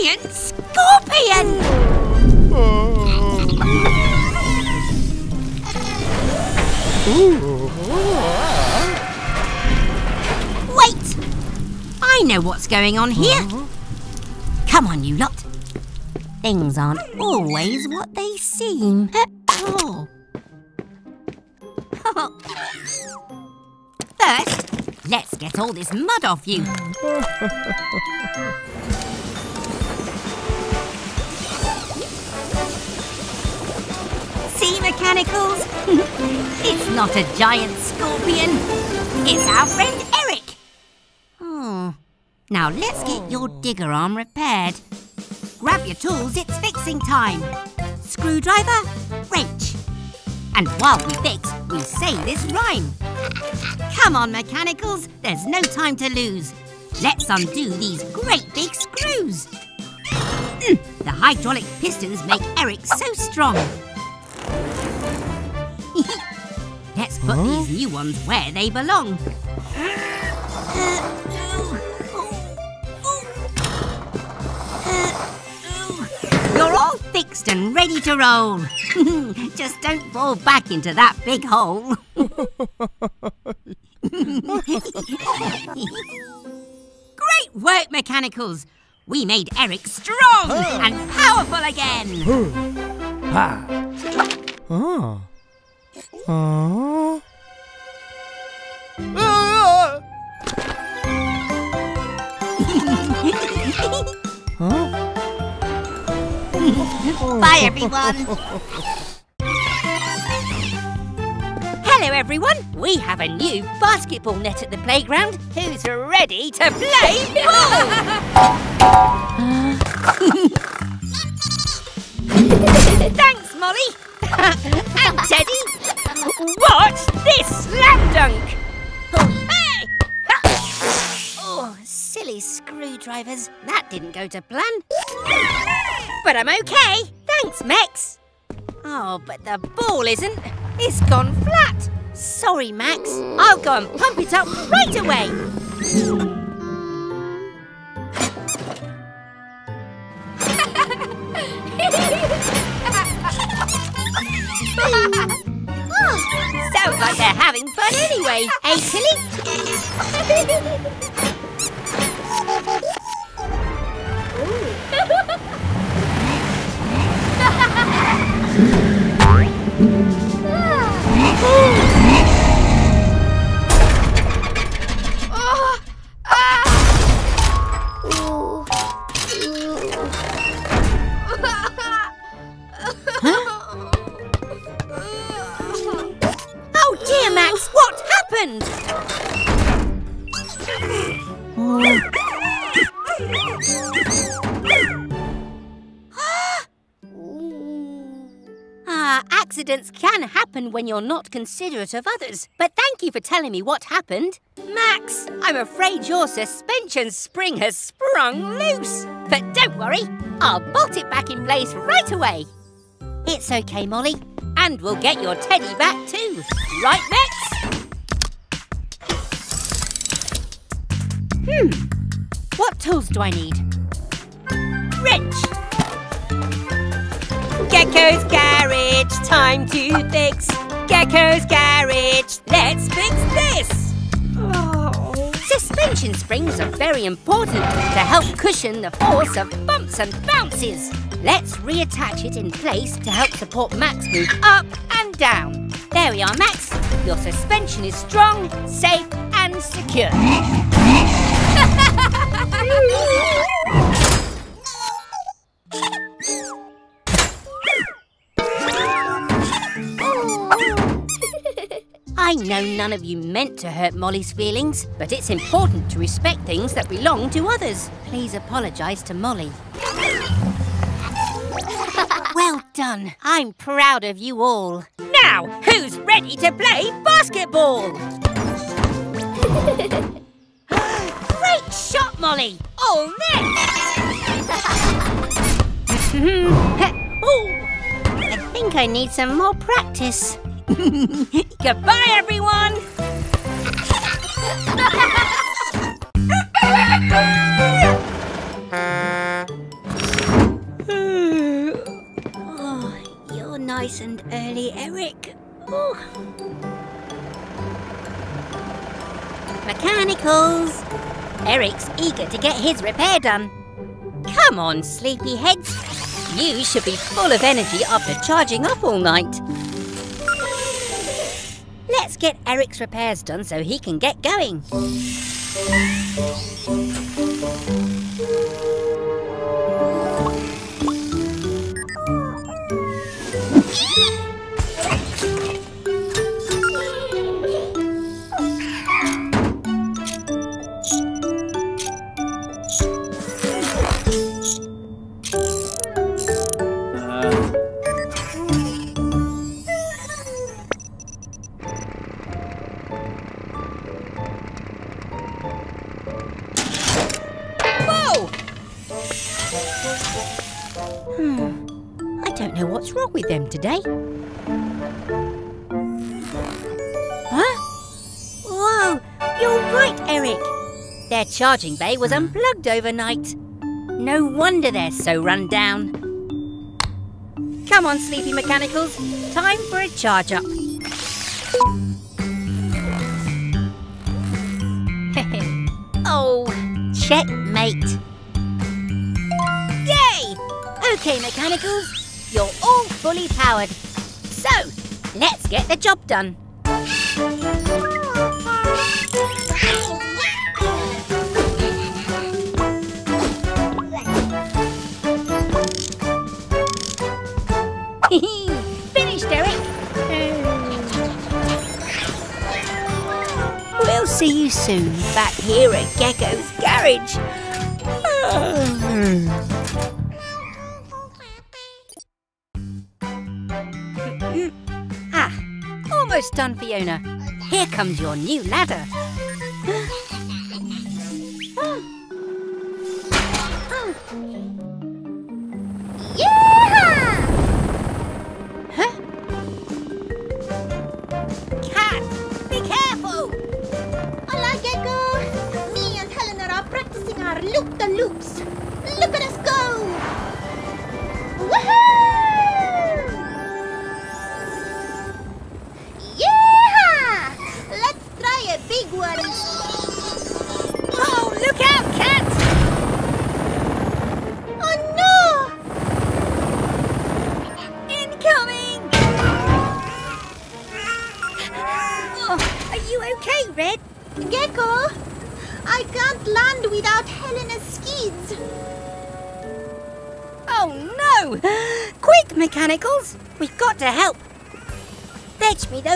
Giant scorpion! Wait! I know what's going on here. Come on, you lot. Things aren't always what they seem. First, let's get all this mud off you. Mechanicals? it's not a giant scorpion. It's our friend Eric. Oh. Now let's get your digger arm repaired. Grab your tools, it's fixing time. Screwdriver, wrench. And while we fix, we say this rhyme. Come on, Mechanicals, there's no time to lose. Let's undo these great big screws. Mm, the hydraulic pistons make Eric so strong. Let's put these new ones where they belong. You're all fixed and ready to roll. Just don't fall back into that big hole. Great work, Mechanicals. We made Eric strong and powerful again. Ah, Ah. Ah. Huh? Bye, everyone. Hello, everyone. We have a new basketball net at the playground. Who's ready to play ball? Thanks, Molly. and Teddy. Watch this slam dunk. Hey! Oh, silly screwdrivers. That didn't go to plan. But I'm okay. Thanks, Max. Oh, but the ball isn't. It's gone flat. Sorry, Max. I'll go and pump it up right away. Sounds like they're having fun anyway, eh, Tilly? happened? Ah, accidents can happen when you're not considerate of others. But thank you for telling me what happened. Max, I'm afraid your suspension spring has sprung loose. But don't worry, I'll bolt it back in place right away. It's okay, Molly. And we'll get your teddy back too. Right, Max? Hmm. What tools do I need? Wrench. Gecko's garage, time to fix. Gecko's garage, let's fix this. Oh. Suspension springs are very important to help cushion the force of bumps and bounces. Let's reattach it in place to help support Max move up and down. There we are, Max. Your suspension is strong, safe and secure. I know none of you meant to hurt Molly's feelings, but it's important to respect things that belong to others. Please apologise to Molly. well done. I'm proud of you all. Now, who's ready to play basketball? Great shot, Molly. All oh, I think I need some more practice. Goodbye, everyone. oh, you're nice and early, Eric. Oh. Mechanicals. Eric's eager to get his repair done. Come on, sleepyheads. You should be full of energy after charging up all night. Let's get Eric's repairs done so he can get going. Charging bay was unplugged overnight. No wonder they're so run down. Come on, Sleepy Mechanicals. Time for a charge up. oh, checkmate. Yay! Okay, Mechanicals, you're all fully powered. So, let's get the job done. See you soon back here at Gecko's garage. ah, almost done, Fiona. Here comes your new ladder. loop-the-loops.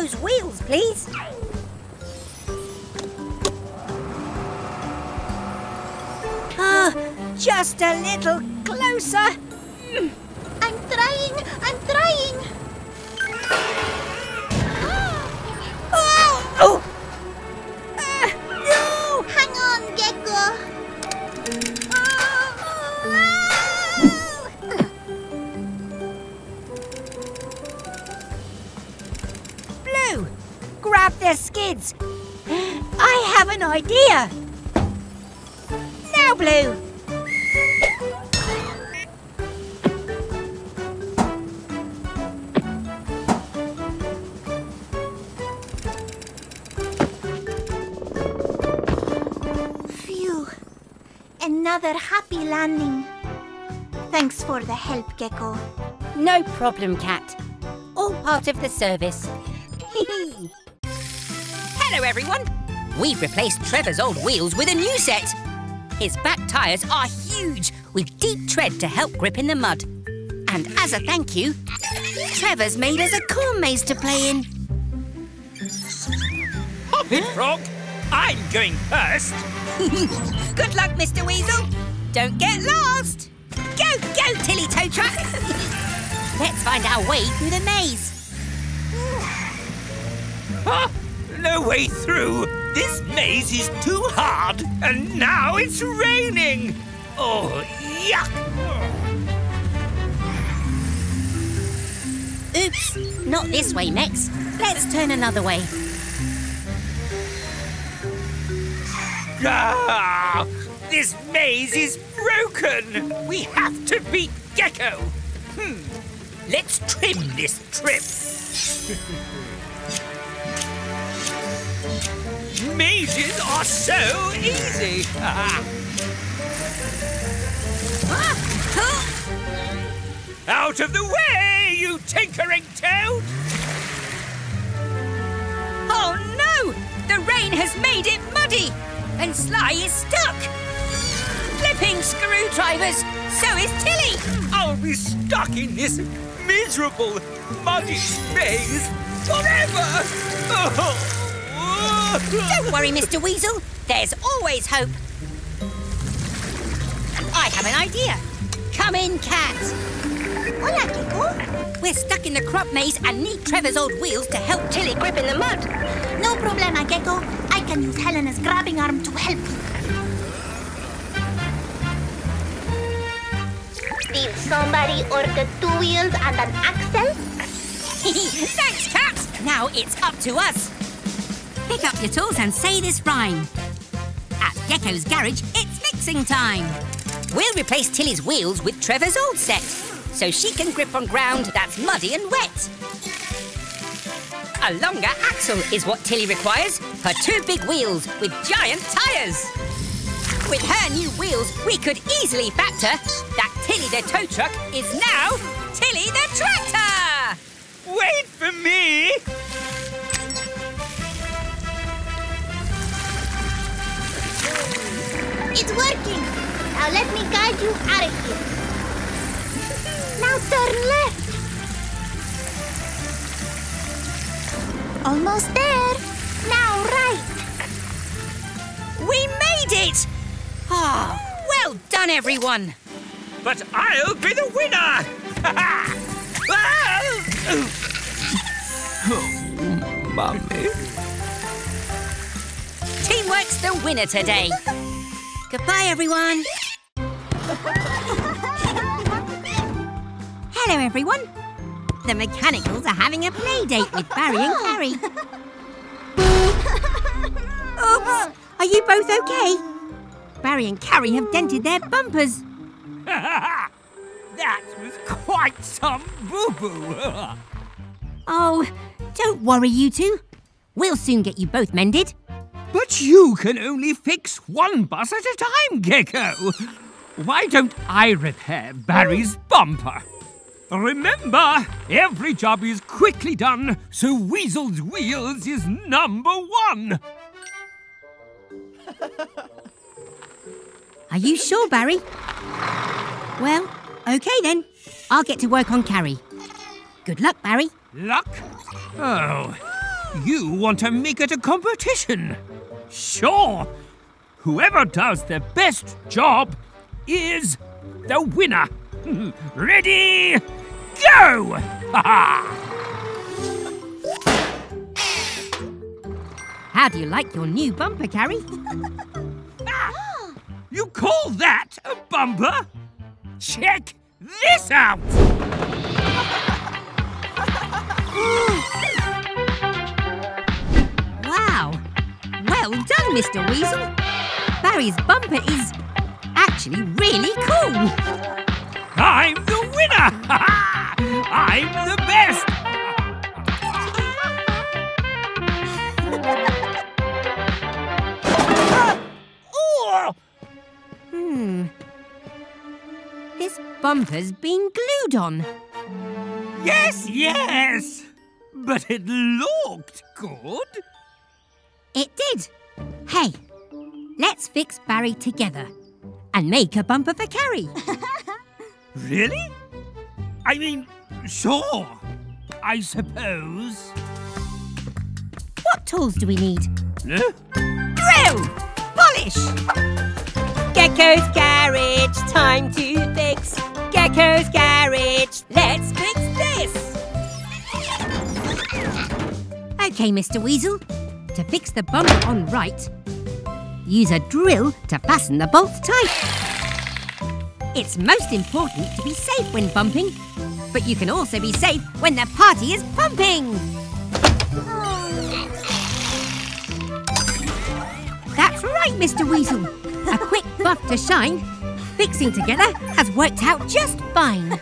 Those wheels, please. Ah, just a little for the help, Gecko. No problem, Cat. All part of the service. Hello, everyone. We've replaced Trevor's old wheels with a new set. His back tyres are huge, with deep tread to help grip in the mud. And as a thank you, Trevor's made us a corn maze to play in. Hop it, Frog. I'm going first. Good luck, Mr. Weasel. Don't get lost. Go, Tilly Tow Truck. Let's find our way through the maze. Ah, no way through. This maze is too hard, and now it's raining. Oh, yuck. Oops, not this way, Max. Let's turn another way. Ah, this maze is broken. We have to beat Gecko. Hmm. Let's trim this trip. Mazes are so easy. Out of the way, you tinkering toad! Oh no! The rain has made it muddy! And Sly is stuck! Flipping screwdrivers! So is Tilly! I'll be stuck in this miserable, muddy maze forever! Don't worry, Mr. Weasel. There's always hope. I have an idea. Come in, Cat. Hola, Gecko. We're stuck in the crop maze and need Trevor's old wheels to help Tilly grip in the mud. No problema, Gecko. I can use Helena's grabbing arm to help. Did somebody order two wheels and an axle? Thanks, Cat! Now it's up to us. Pick up your tools and say this rhyme. At Gecko's garage, it's fixing time. We'll replace Tilly's wheels with Trevor's old set, so she can grip on ground that's muddy and wet. A longer axle is what Tilly requires her two big wheels with giant tyres. With her new wheels, we could easily factor that Tilly the tow truck is now Tilly the tractor! Wait for me! It's working! Now let me guide you out of here. Now turn left. Almost there. Now right. We made it! Ah, well done, everyone. But I'll be the winner! oh, Mummy. Teamwork's the winner today. Goodbye, everyone. Hello, everyone. The mechanicals are having a play date with Barry and Carrie. Oops! Are you both okay? Barry and Carrie have dented their bumpers. that was quite some boo-boo. Oh, don't worry, you two. We'll soon get you both mended. But you can only fix one bus at a time, Gecko. Why don't I repair Barry's bumper? Remember, every job is quickly done, so Weasel's Wheels is number one. Are you sure, Barry? Well, okay then. I'll get to work on Carrie. Good luck, Barry. Luck? Oh, you want to make it a competition? Sure. Whoever does the best job is the winner. Ready? Go! How do you like your new bumper, Carrie? you call that a bumper? Check this out! wow! Well done, Mr. Weasel. Barry's bumper is actually really cool. I'm the winner! I'm the best! Oh, Hmm. This bumper's been glued on. Yes, yes! But it looked good. It did. Hey, let's fix Barry together and make a bumper for Carrie. Really? I mean, sure. I suppose. What tools do we need? Drill! Polish! Gecko's garage, time to fix. Gecko's garage, let's fix this. Okay, Mr. Weasel. To fix the bumper on right, use a drill to fasten the bolts tight. It's most important to be safe when bumping, but you can also be safe when the party is pumping. That's right, Mr. Weasel. A quick buff to shine. Fixing together has worked out just fine.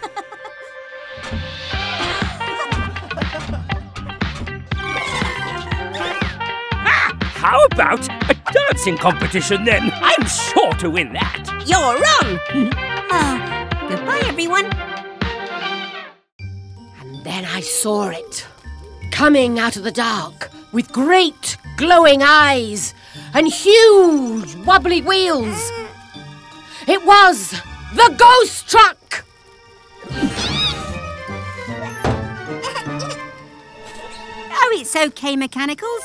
How about a dancing competition then? I'm sure to win that. You're wrong. oh, goodbye, everyone. And then I saw it, coming out of the dark with great glowing eyes and huge wobbly wheels. It was the ghost truck! Oh, it's okay, Mechanicals.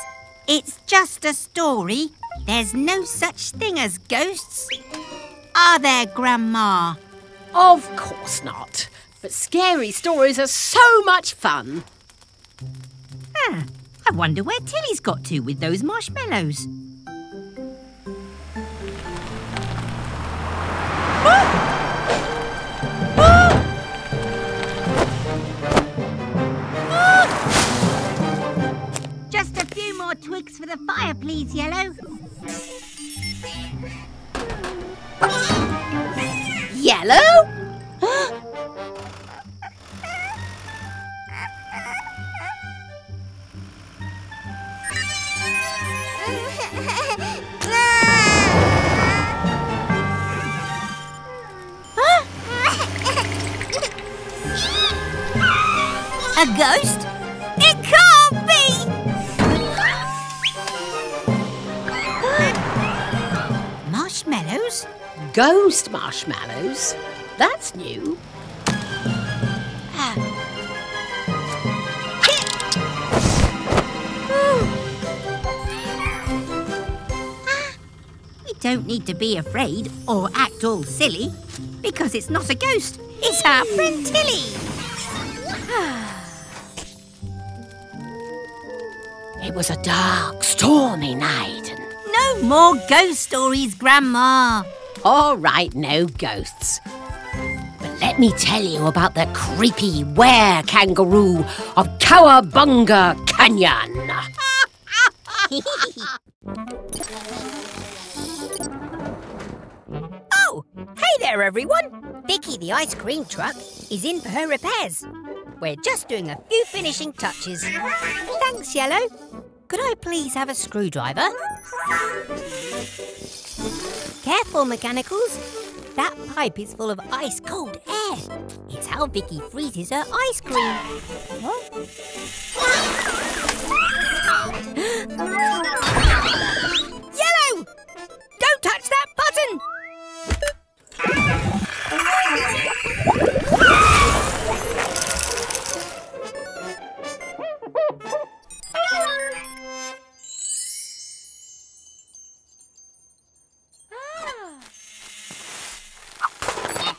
It's just a story. There's no such thing as ghosts. Are there, Grandma? Of course not. But scary stories are so much fun. Ah, I wonder where Tilly's got to with those marshmallows. Just a few more twigs for the fire, please, Yellow. Yellow? A ghost? It can't be! Marshmallows? Ghost marshmallows? That's new. Ah. Ah, we don't need to be afraid or act all silly because it's not a ghost. It's our friend Tilly. Ah. It was a dark, stormy night. And... No more ghost stories, Grandma. All right, no ghosts. But let me tell you about the creepy were kangaroo of Cowabunga Canyon. Oh, hey there, everyone. Vicky, the ice cream truck, is in for her repairs. We're just doing a few finishing touches. Thanks, Yellow. Could I please have a screwdriver? Careful, mechanicals. That pipe is full of ice cold air. It's how Vicky freezes her ice cream. Yellow! Don't touch that button!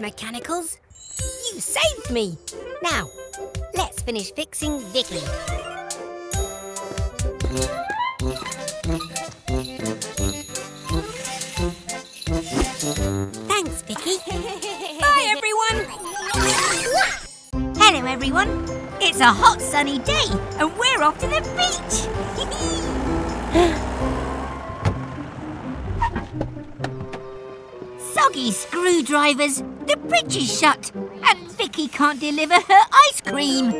mechanicals. You saved me. Now, let's finish fixing Vicky. Everyone. It's a hot, sunny day, and we're off to the beach. Soggy screwdrivers. The bridge is shut, and Vicky can't deliver her ice cream.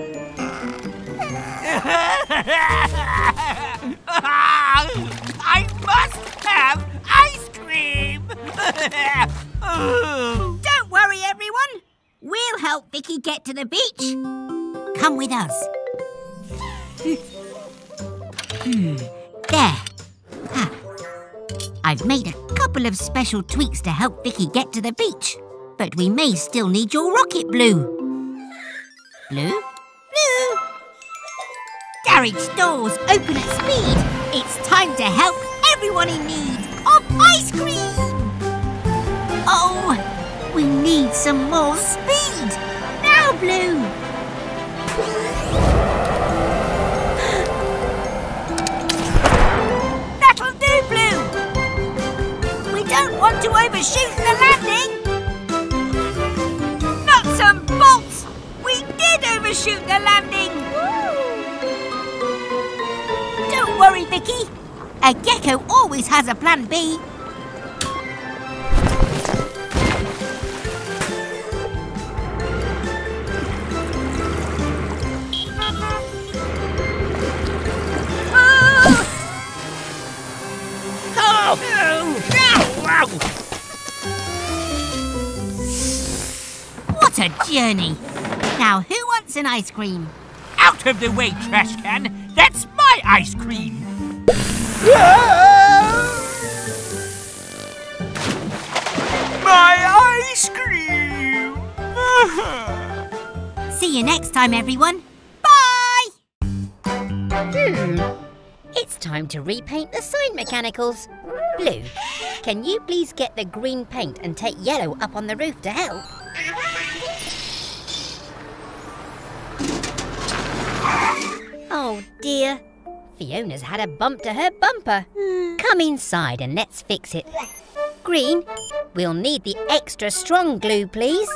I must have ice cream! Don't worry, everyone. We'll help Vicky get to the beach. Come with us. There. Ah. I've made a couple of special tweaks to help Vicky get to the beach. But we may still need your rocket blue. Blue? Blue! Garage doors open at speed. It's time to help everyone in need of ice cream. Oh, we need some more speed. Now, Blue. That'll do, Blue. We don't want to overshoot the landing. Nuts and bolts! We did overshoot the landing. Don't worry, Vicky. A gecko always has a plan B. Oh! Ow! Ow! What a journey! Now, who wants an ice cream? Out of the way, trash can! That's my ice cream! my ice cream! See you next time, everyone. Bye! Hmm. It's time to repaint the sign mechanicals. Blue, can you please get the green paint and take yellow up on the roof to help? Oh dear. Fiona's had a bump to her bumper. Hmm. Come inside and let's fix it. Green, we'll need the extra strong glue, please.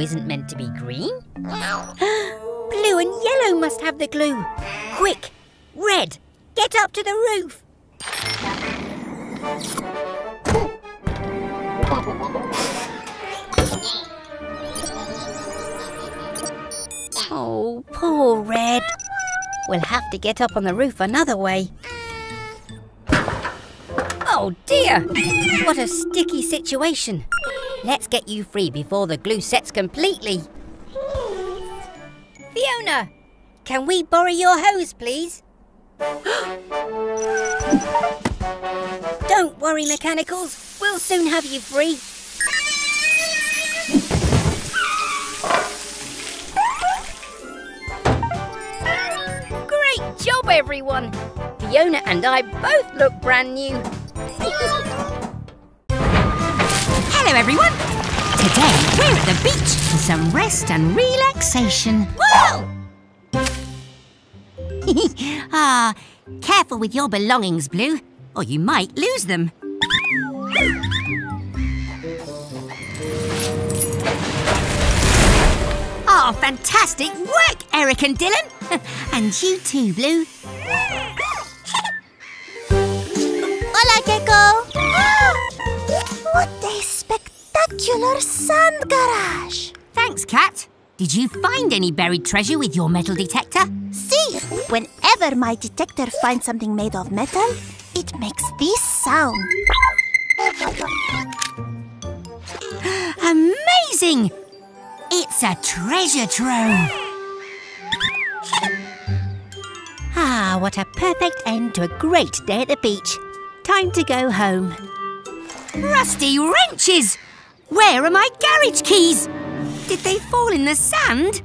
Isn't meant to be green. Blue and yellow must have the glue. Quick, red, get up to the roof. Oh, poor Red. We'll have to get up on the roof another way. Oh dear! What a sticky situation. Let's get you free before the glue sets completely. Fiona, can we borrow your hose, please? Don't worry, Mechanicals. We'll soon have you free. Great job, everyone. Fiona and I both look brand new. Hello, everyone. Today, we're at the beach for some rest and relaxation. Whoa! ah, careful with your belongings, Blue, or you might lose them. Oh, fantastic work, Eric and Dylan. and you too, Blue. Hola, Gecko! what a spectacular sand garage! Thanks, Cat. Did you find any buried treasure with your metal detector? See, whenever my detector finds something made of metal, it makes this sound. Amazing! It's a treasure trove. Ah, what a perfect end to a great day at the beach. Time to go home. Rusty wrenches! Where are my garage keys? Did they fall in the sand?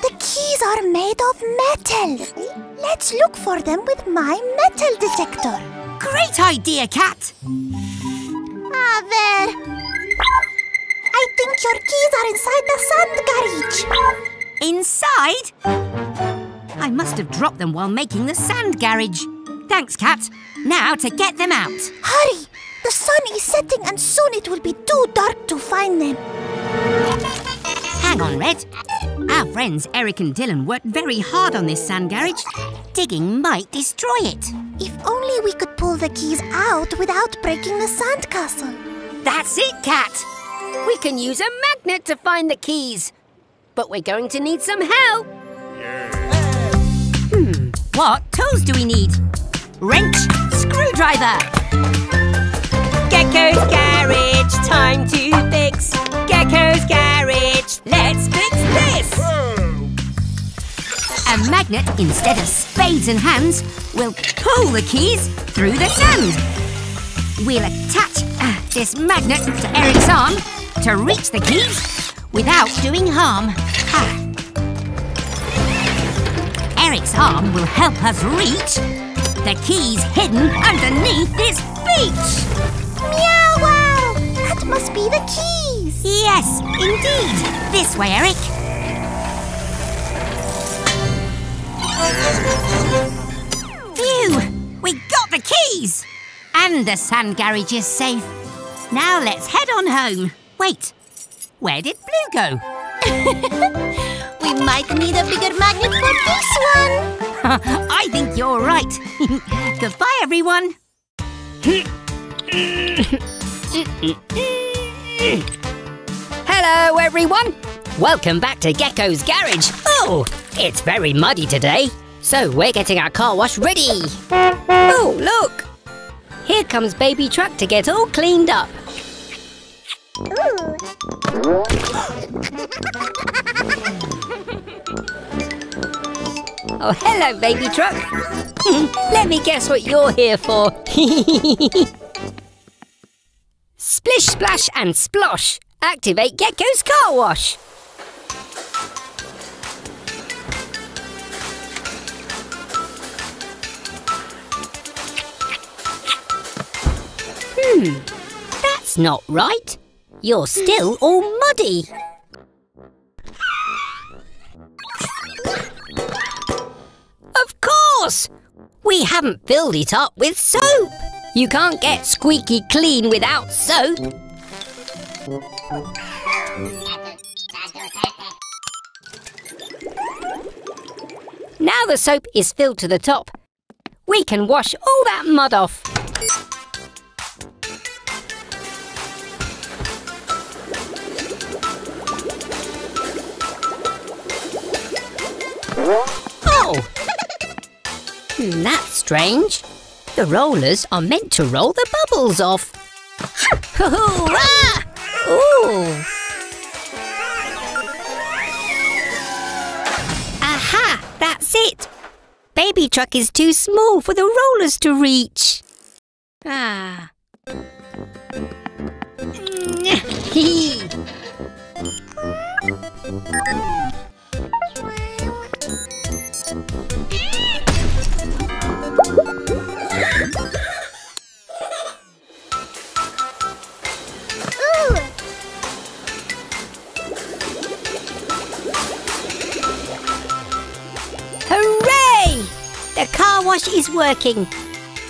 The keys are made of metal. Let's look for them with my metal detector. Great idea, Cat. Ah, there. I think your keys are inside the sand garage. Inside? I must have dropped them while making the sand garage. Thanks, Cat. Now to get them out. Hurry! The sun is setting and soon it will be too dark to find them. Hang on, Red. Our friends Eric and Dylan worked very hard on this sand garage. Digging might destroy it. If only we could pull the keys out without breaking the sandcastle. That's it, Cat. We can use a magnet to find the keys. But we're going to need some help. Yeah. Hmm, what tools do we need? Wrench, screwdriver. Gecko's garage, time to fix. Gecko's garage, let's fix this. A magnet instead of spades and hands will pull the keys through the sand. We'll attach uh, this magnet to Eric's arm to reach the keys without doing harm. Ah. Eric's arm will help us reach the keys hidden underneath this beach. Meow wow! That must be the keys. Yes, indeed. This way, Eric. Phew! We got the keys! And the sand garage is safe. Now let's head on home. Wait, where did Blue go? We might need a bigger magnet for this one. I think you're right. Goodbye, everyone. Hello, everyone. Welcome back to Gecko's Garage. Oh, it's very muddy today, so we're getting our car wash ready. Oh, look. Here comes Baby Truck to get all cleaned up. Oh, hello, Baby Truck. Let me guess what you're here for. Splish, splash, and splosh. Activate Gecko's car wash. Hmm, that's not right. You're still all muddy. Of course! We haven't filled it up with soap. You can't get squeaky clean without soap. Now the soap is filled to the top. We can wash all that mud off. Oh! Hmm, that's strange. The rollers are meant to roll the bubbles off. Ooh! Aha! That's it! Baby truck is too small for the rollers to reach. Ah. The car wash is working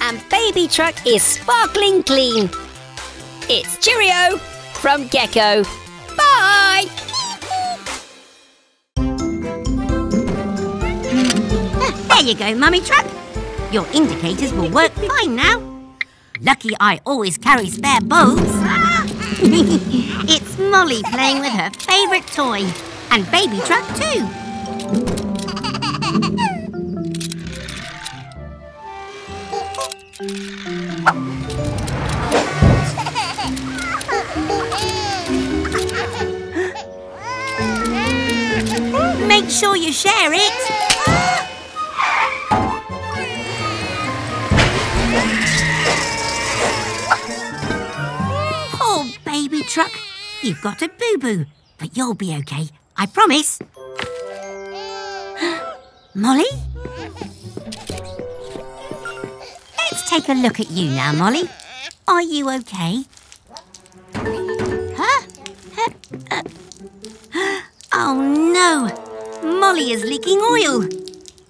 and baby truck is sparkling clean. It's Cheerio from Gecko. Bye! Uh, there you go, Mummy Truck. Your indicators will work fine now. Lucky I always carry spare bulbs. it's Molly playing with her favourite toy. And Baby Truck too. Make sure you share it. Truck. You've got a boo-boo, but you'll be okay. I promise. Molly? Take a look at you now, Molly. Are you okay? Huh? Uh, Oh no! Molly is leaking oil.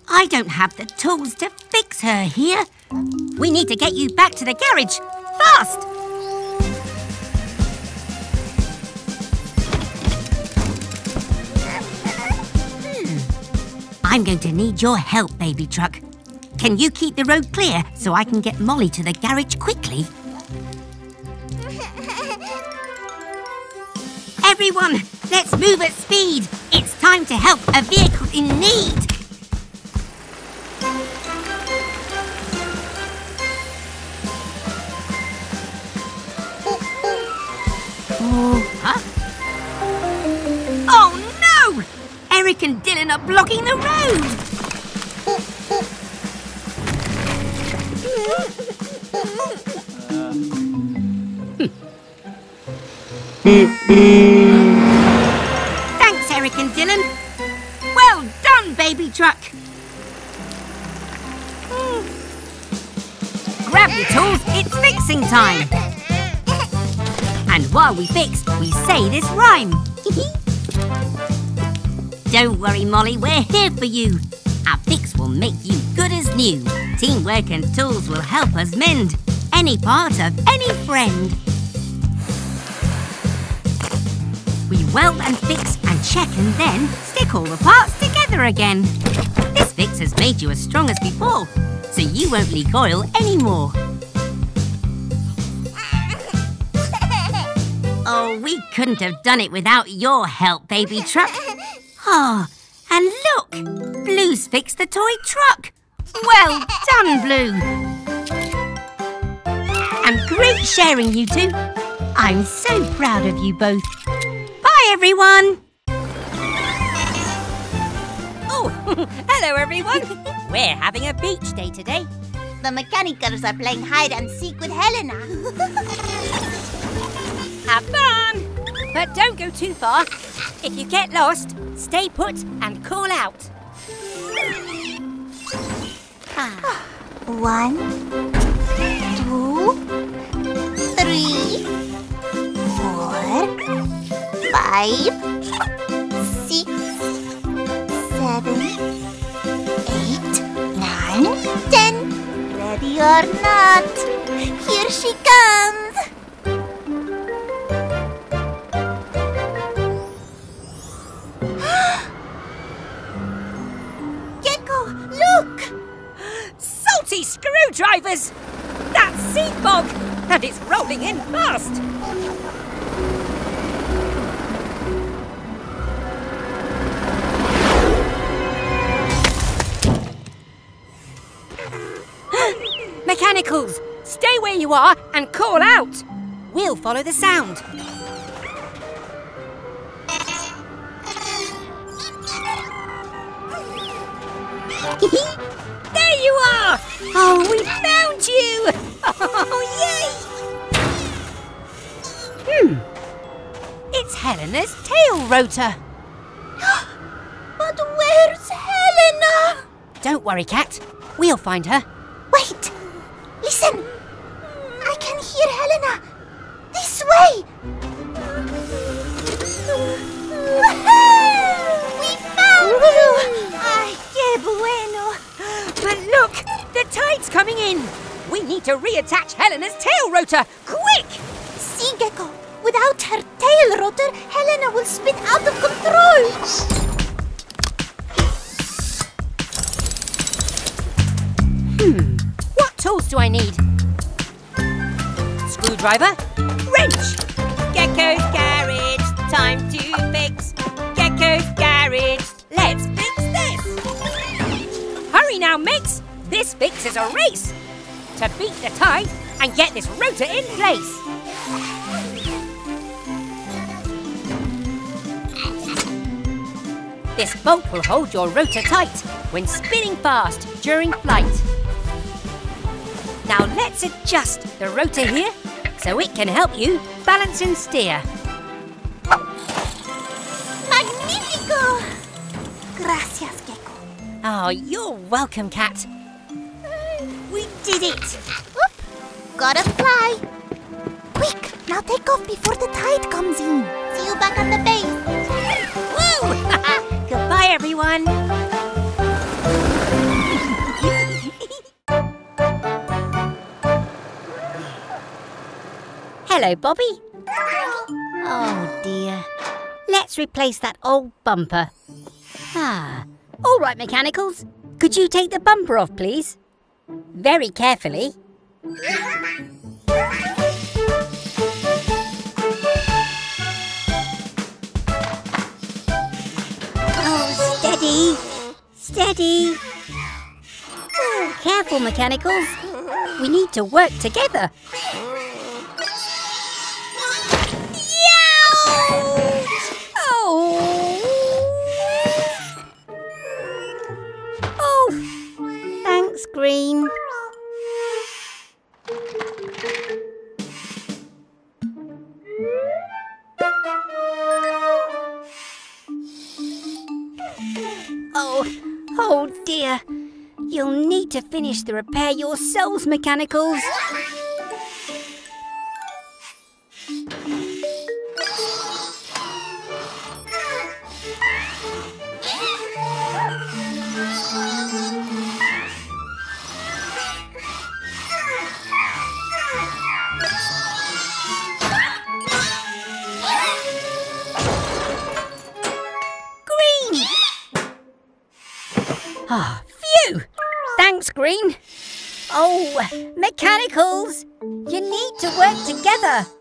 I don't have the tools to fix her here. We need to get you back to the garage. Fast! Hmm. I'm going to need your help, baby truck. Can you keep the road clear so I can get Molly to the garage quickly? Everyone, let's move at speed. It's time to help a vehicle in need. Oh, huh? Oh no! Eric and Dylan are blocking the road. Thanks, Eric and Dylan. Well done, baby truck. Grab your tools, it's fixing time. And while we fix, we say this rhyme. Don't worry, Molly, we're here for you. Our fix will make you good as new. Teamwork and tools will help us mend any part of any friend. We weld and fix and check and then stick all the parts together again. This fix has made you as strong as before, so you won't leak oil anymore. Oh, we couldn't have done it without your help, baby truck. Oh, and look! Blue's fixed the toy truck. Well done, Blue. And great sharing, you two. I'm so proud of you both. Bye, everyone. Oh, hello everyone. We're having a beach day today. The mechanicals are playing hide and seek with Helena. Have fun! But don't go too far. If you get lost, stay put and call out. Ah. One, two, three, four, five, six, seven, eight, nine, ten. Ready or not, here she comes. Gecko, look! Salty screwdrivers! That's sea bog! And it's rolling in fast! Mechanicals, stay where you are and call out. We'll follow the sound. there you are! Oh, we found you! Oh, yay! Hmm. It's Helena's tail rotor. But where's Helena? Don't worry, Cat. We'll find her. Wait! Listen! I can hear Helena! This way! we found you! Ay, qué bueno! But look! The tide's coming in! We need to reattach Helena's tail rotor! Quick! See, Gecko, without her tail rotor, Helena will spin out of control! Hmm. What tools do I need? Screwdriver? Wrench! Gecko's garage, time to fix. Gecko's garage, let's! Hurry now, mates! This fix is a race! To beat the tide and get this rotor in place! This bolt will hold your rotor tight when spinning fast during flight. Now let's adjust the rotor here so it can help you balance and steer. Magnifico! Gracias. Oh, you're welcome, Cat. We did it! Whoop! Gotta fly! Quick, now take off before the tide comes in. See you back at the base. Woo! Goodbye, everyone. Hello, Bobby. Oh dear. Let's replace that old bumper. Ah. All right, mechanicals. Could you take the bumper off, please? Very carefully. Oh, steady. Steady. Oh, careful, mechanicals. We need to work together. Green. Oh, oh dear. You'll need to finish the repair yourselves, mechanicals. Oh, mechanicals! You need to work together.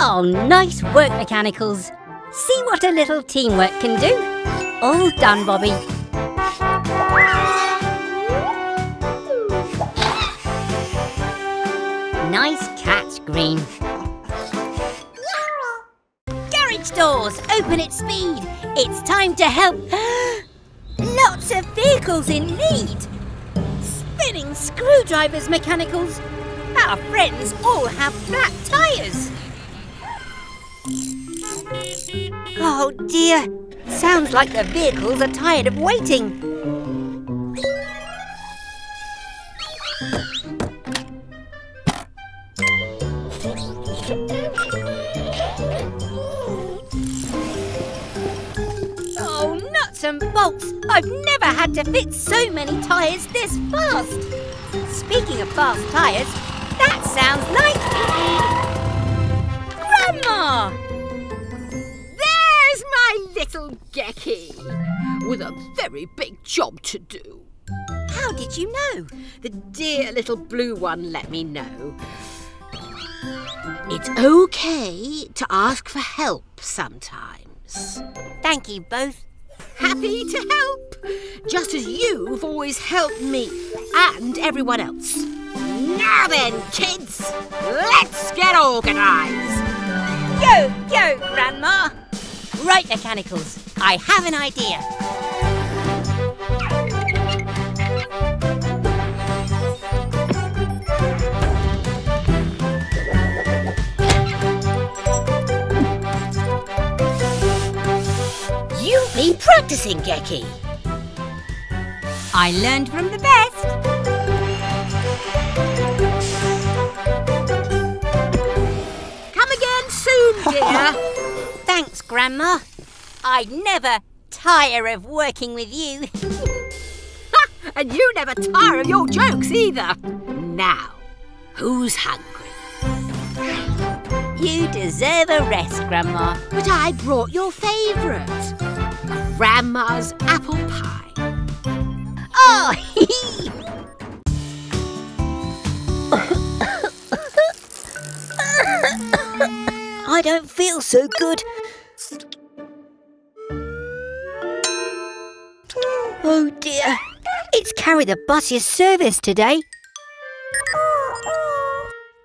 Oh, nice work, mechanicals. See what a little teamwork can do. All done, Bobby. Green. Garage doors, open at speed. It's time to help. Lots of vehicles in need. Spinning screwdrivers, mechanicals. Our friends all have flat tyres. Oh dear. Sounds like the vehicles are tired of waiting. And bolts! I've never had to fit so many tyres this fast. Speaking of fast tyres, that sounds like... Grandma! There's my little Gecky, with a very big job to do. How did you know? The dear little blue one let me know. It's okay to ask for help sometimes. Thank you both. Happy to help, just as you've always helped me and everyone else. Now then, kids, let's get organised. Go, go, Grandma! Right, Mechanicals, I have an idea. Practicing, Gecky. I learned from the best. Come again soon, dear. Thanks, Grandma. I'd never tire of working with you. Ha! And you never tire of your jokes either. Now, who's hungry? You deserve a rest, Grandma. But I brought your favourite. Grandma's apple pie. Oh, I don't feel so good. Oh dear, it's carry the bus's service today.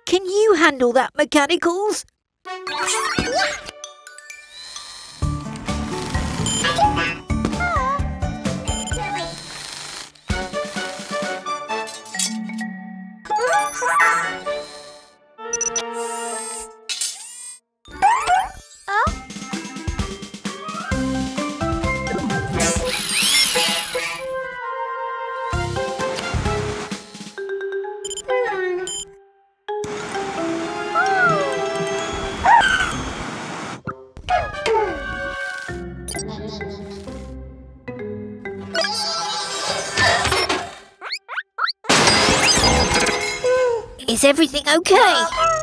Can you handle that, mechanicals? Wow. Is everything okay?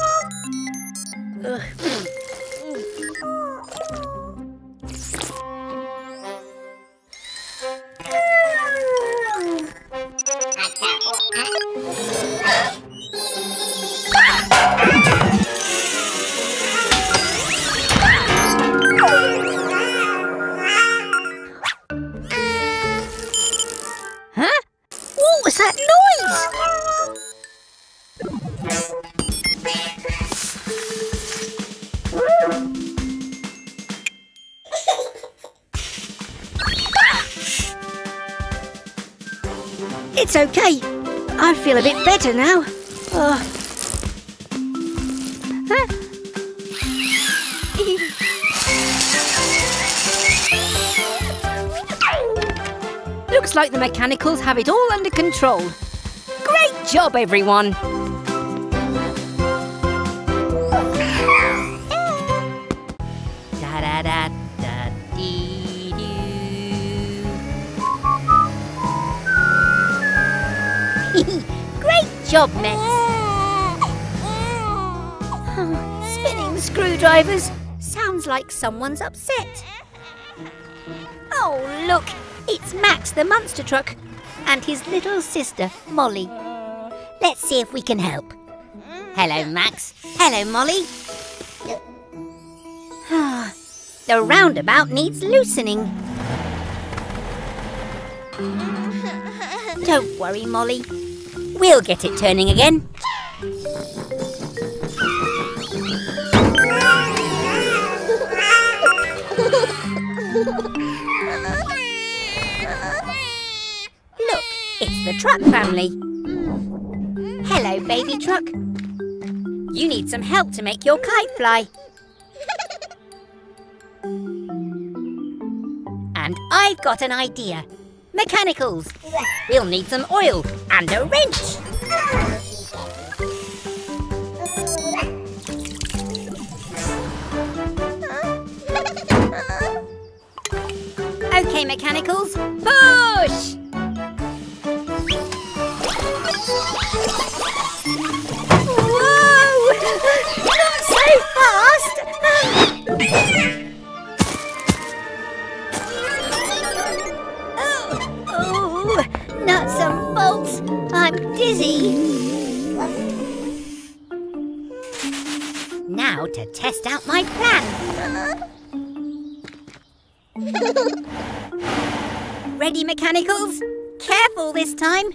Mechanicals have it all under control. Great job, everyone. Great job, Mets. Oh, spinning screwdrivers. Sounds like someone's upset. Max the monster truck and his little sister, Molly. Let's see if we can help. Hello, Max. Hello, Molly. Ah, the roundabout needs loosening. Don't worry, Molly. We'll get it turning again. The truck family. Hello, baby truck. You need some help to make your kite fly. And I've got an idea. Mechanicals. We'll need some oil and a wrench. Okay, mechanicals, push! Now to test out my plan. Ready, mechanicals? Careful this time.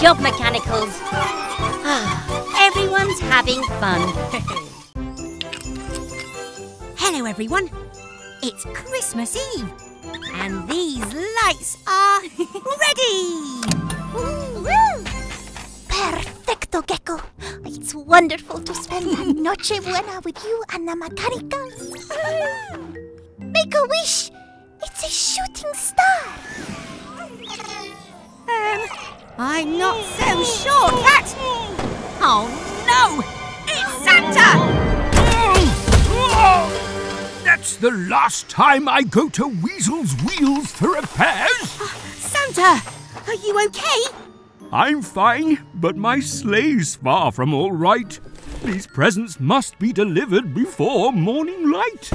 Job, mechanicals. Ah, Everyone's having fun. Hello, everyone. It's Christmas Eve, and these lights are ready. Perfecto, Gecko. It's wonderful to spend a Noche Buena with you and the mechanicals. Make a wish. It's a shooting star. Um, I'm not so sure, Cat. Oh no! It's Santa! That's the last time I go to Weasel's Wheels for repairs. Ah, Santa, are you okay? I'm fine, but my sleigh's far from all right. These presents must be delivered before morning light.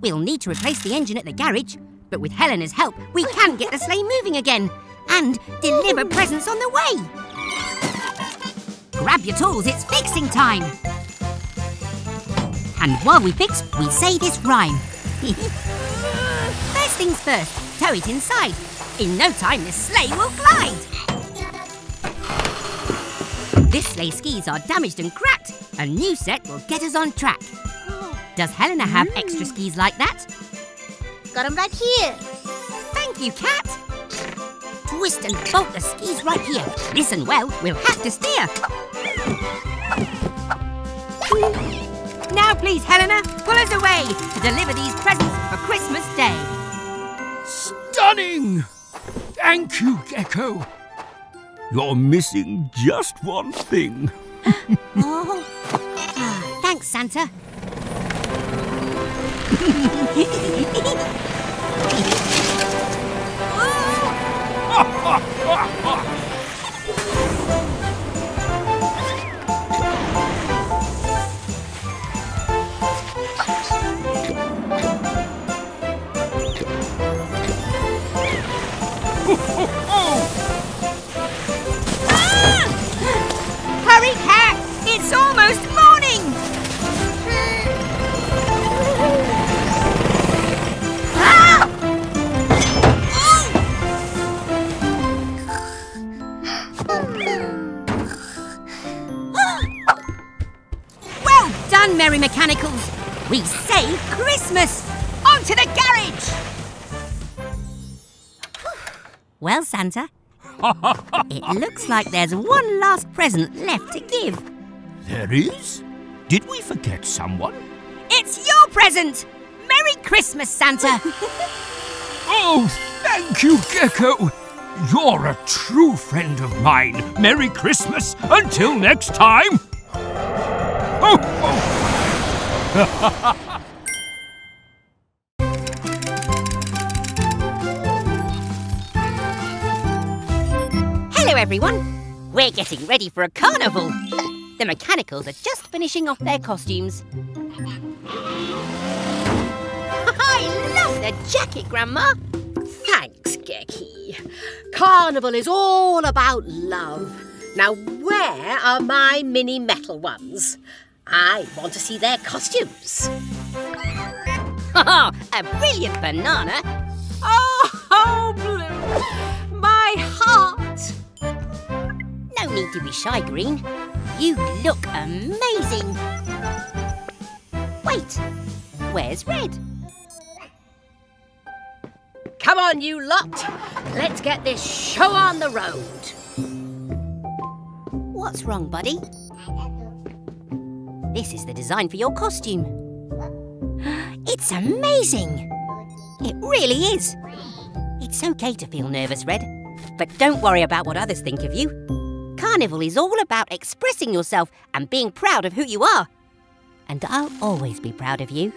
We'll need to replace the engine at the garage, but with Helena's help, we can get the sleigh moving again and deliver presents on the way. Grab your tools, it's fixing time. And while we fix, we say this rhyme. first things first, tow it inside. In no time, the sleigh will glide. This sleigh skis are damaged and cracked. A new set will get us on track. Does Helena have extra hmm. skis like that? Got 'em right here. Thank you, Cat. Twist and bolt the skis right here. Listen well, we'll have to steer. Now, please, Helena, pull us away to deliver these presents for Christmas Day. Stunning! Thank you, Gecko. You're missing just one thing. Oh. Ah, thanks, Santa. Hurry, Merry Mechanicals! We save Christmas! On to the garage! Well, Santa, it looks like there's one last present left to give. There is? Did we forget someone? It's your present! Merry Christmas, Santa! Oh, thank you, Gecko. You're a true friend of mine. Merry Christmas. Until next time. Ho, ho. everyone. We're getting ready for a carnival. The mechanicals are just finishing off their costumes. I love the jacket, Grandma. Thanks, Gecky. Carnival is all about love. Now, where are my mini metal ones? I want to see their costumes. Oh, a brilliant banana. Oh, Blue, my heart. No need to be shy, Green. You look amazing. Wait, where's Red? Come on, you lot. Let's get this show on the road. What's wrong, buddy? This is the design for your costume. It's amazing! It really is. It's okay to feel nervous, Red, but don't worry about what others think of you. Carnival is all about expressing yourself and being proud of who you are. And I'll always be proud of you.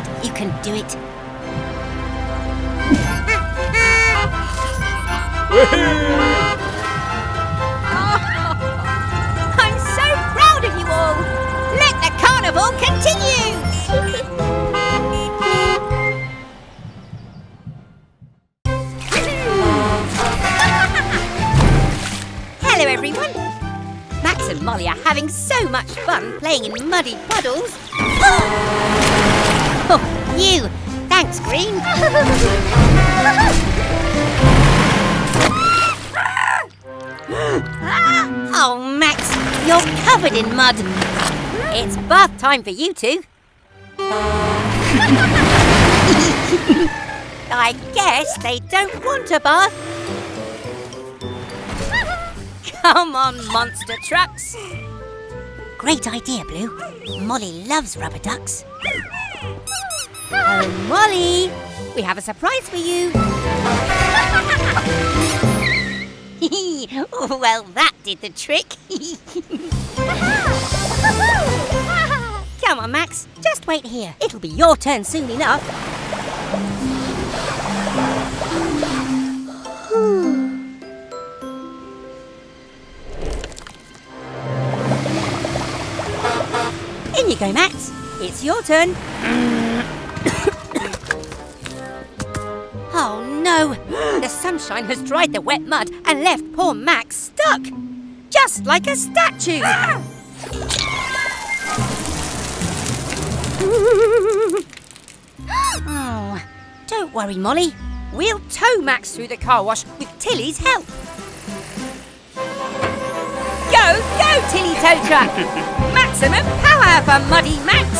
Red, you can do it. I'm so proud of you all! Let the carnival continue! Hello, everyone! Max and Molly are having so much fun playing in muddy puddles. Oh, you! Thanks, Green! oh, Max, you're covered in mud. It's bath time for you two. I guess they don't want a bath. Come on, monster trucks. Great idea, Blue. Molly loves rubber ducks. Oh, Molly, we have a surprise for you. well, that did the trick. Come on, Max. Just wait here. It'll be your turn soon enough. You go, Max. It's your turn. oh no! The sunshine has dried the wet mud and left poor Max stuck. Just like a statue. oh, don't worry, Molly. We'll tow Max through the car wash with Tilly's help. Go, go, Tilly Tow Truck! Maximum power for Muddy Max!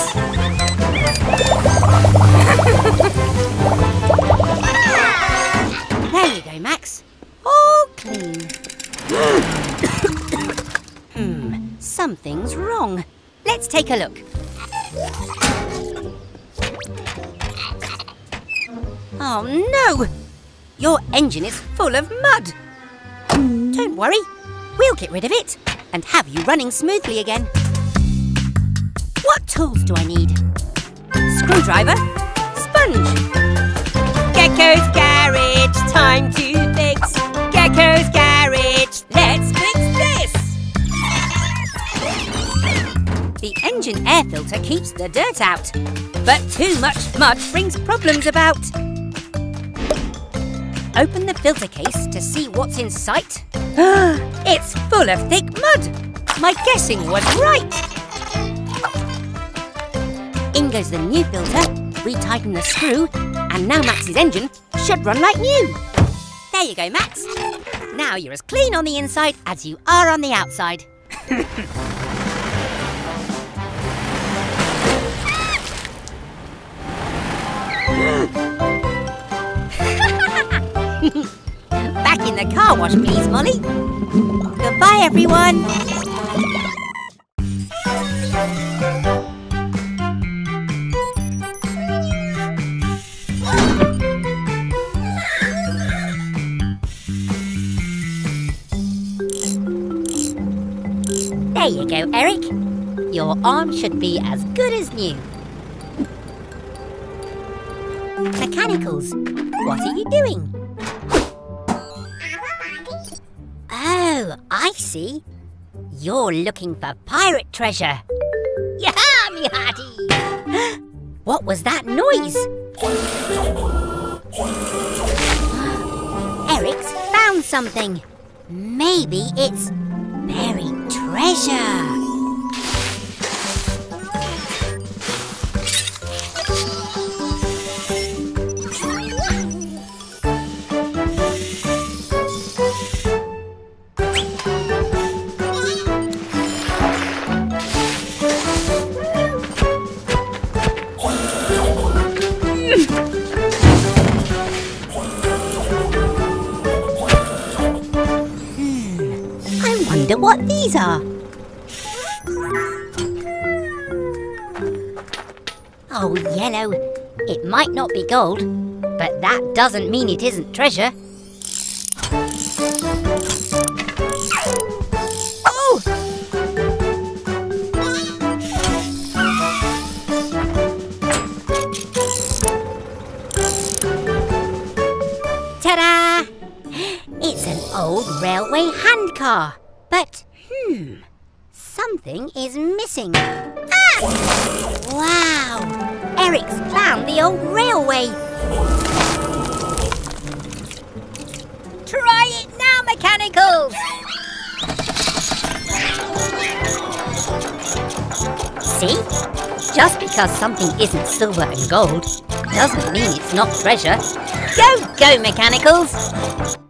there you go, Max. All clean. hmm, something's wrong. Let's take a look. Oh no! Your engine is full of mud. Don't worry, we'll get rid of it and have you running smoothly again. What tools do I need? Screwdriver, sponge. Gecko's garage, time to fix. Gecko's garage, let's fix this. The engine air filter keeps the dirt out, but too much mud brings problems about. Open the filter case to see what's in sight. it's full of thick mud. My guessing was right. In goes the new filter, retighten the screw, and now Max's engine should run like new. There you go, Max. Now you're as clean on the inside as you are on the outside. the car wash, please, Molly. Goodbye, everyone. There you go, Eric. Your arm should be as good as new. Mechanicals, what are you doing? Oh, I see. You're looking for pirate treasure. Yaha, me hearty! What was that noise? Eric's found something. Maybe it's buried treasure. Wonder what these are. Oh, yellow. It might not be gold, but that doesn't mean it isn't treasure. Oh! Ta-da! It's an old railway handcar. But, hmm, something is missing. Ah! Wow! Eric's found the old railway. Try it now, mechanicals! See? Just because something isn't silver and gold doesn't mean it's not treasure. Go, go, mechanicals!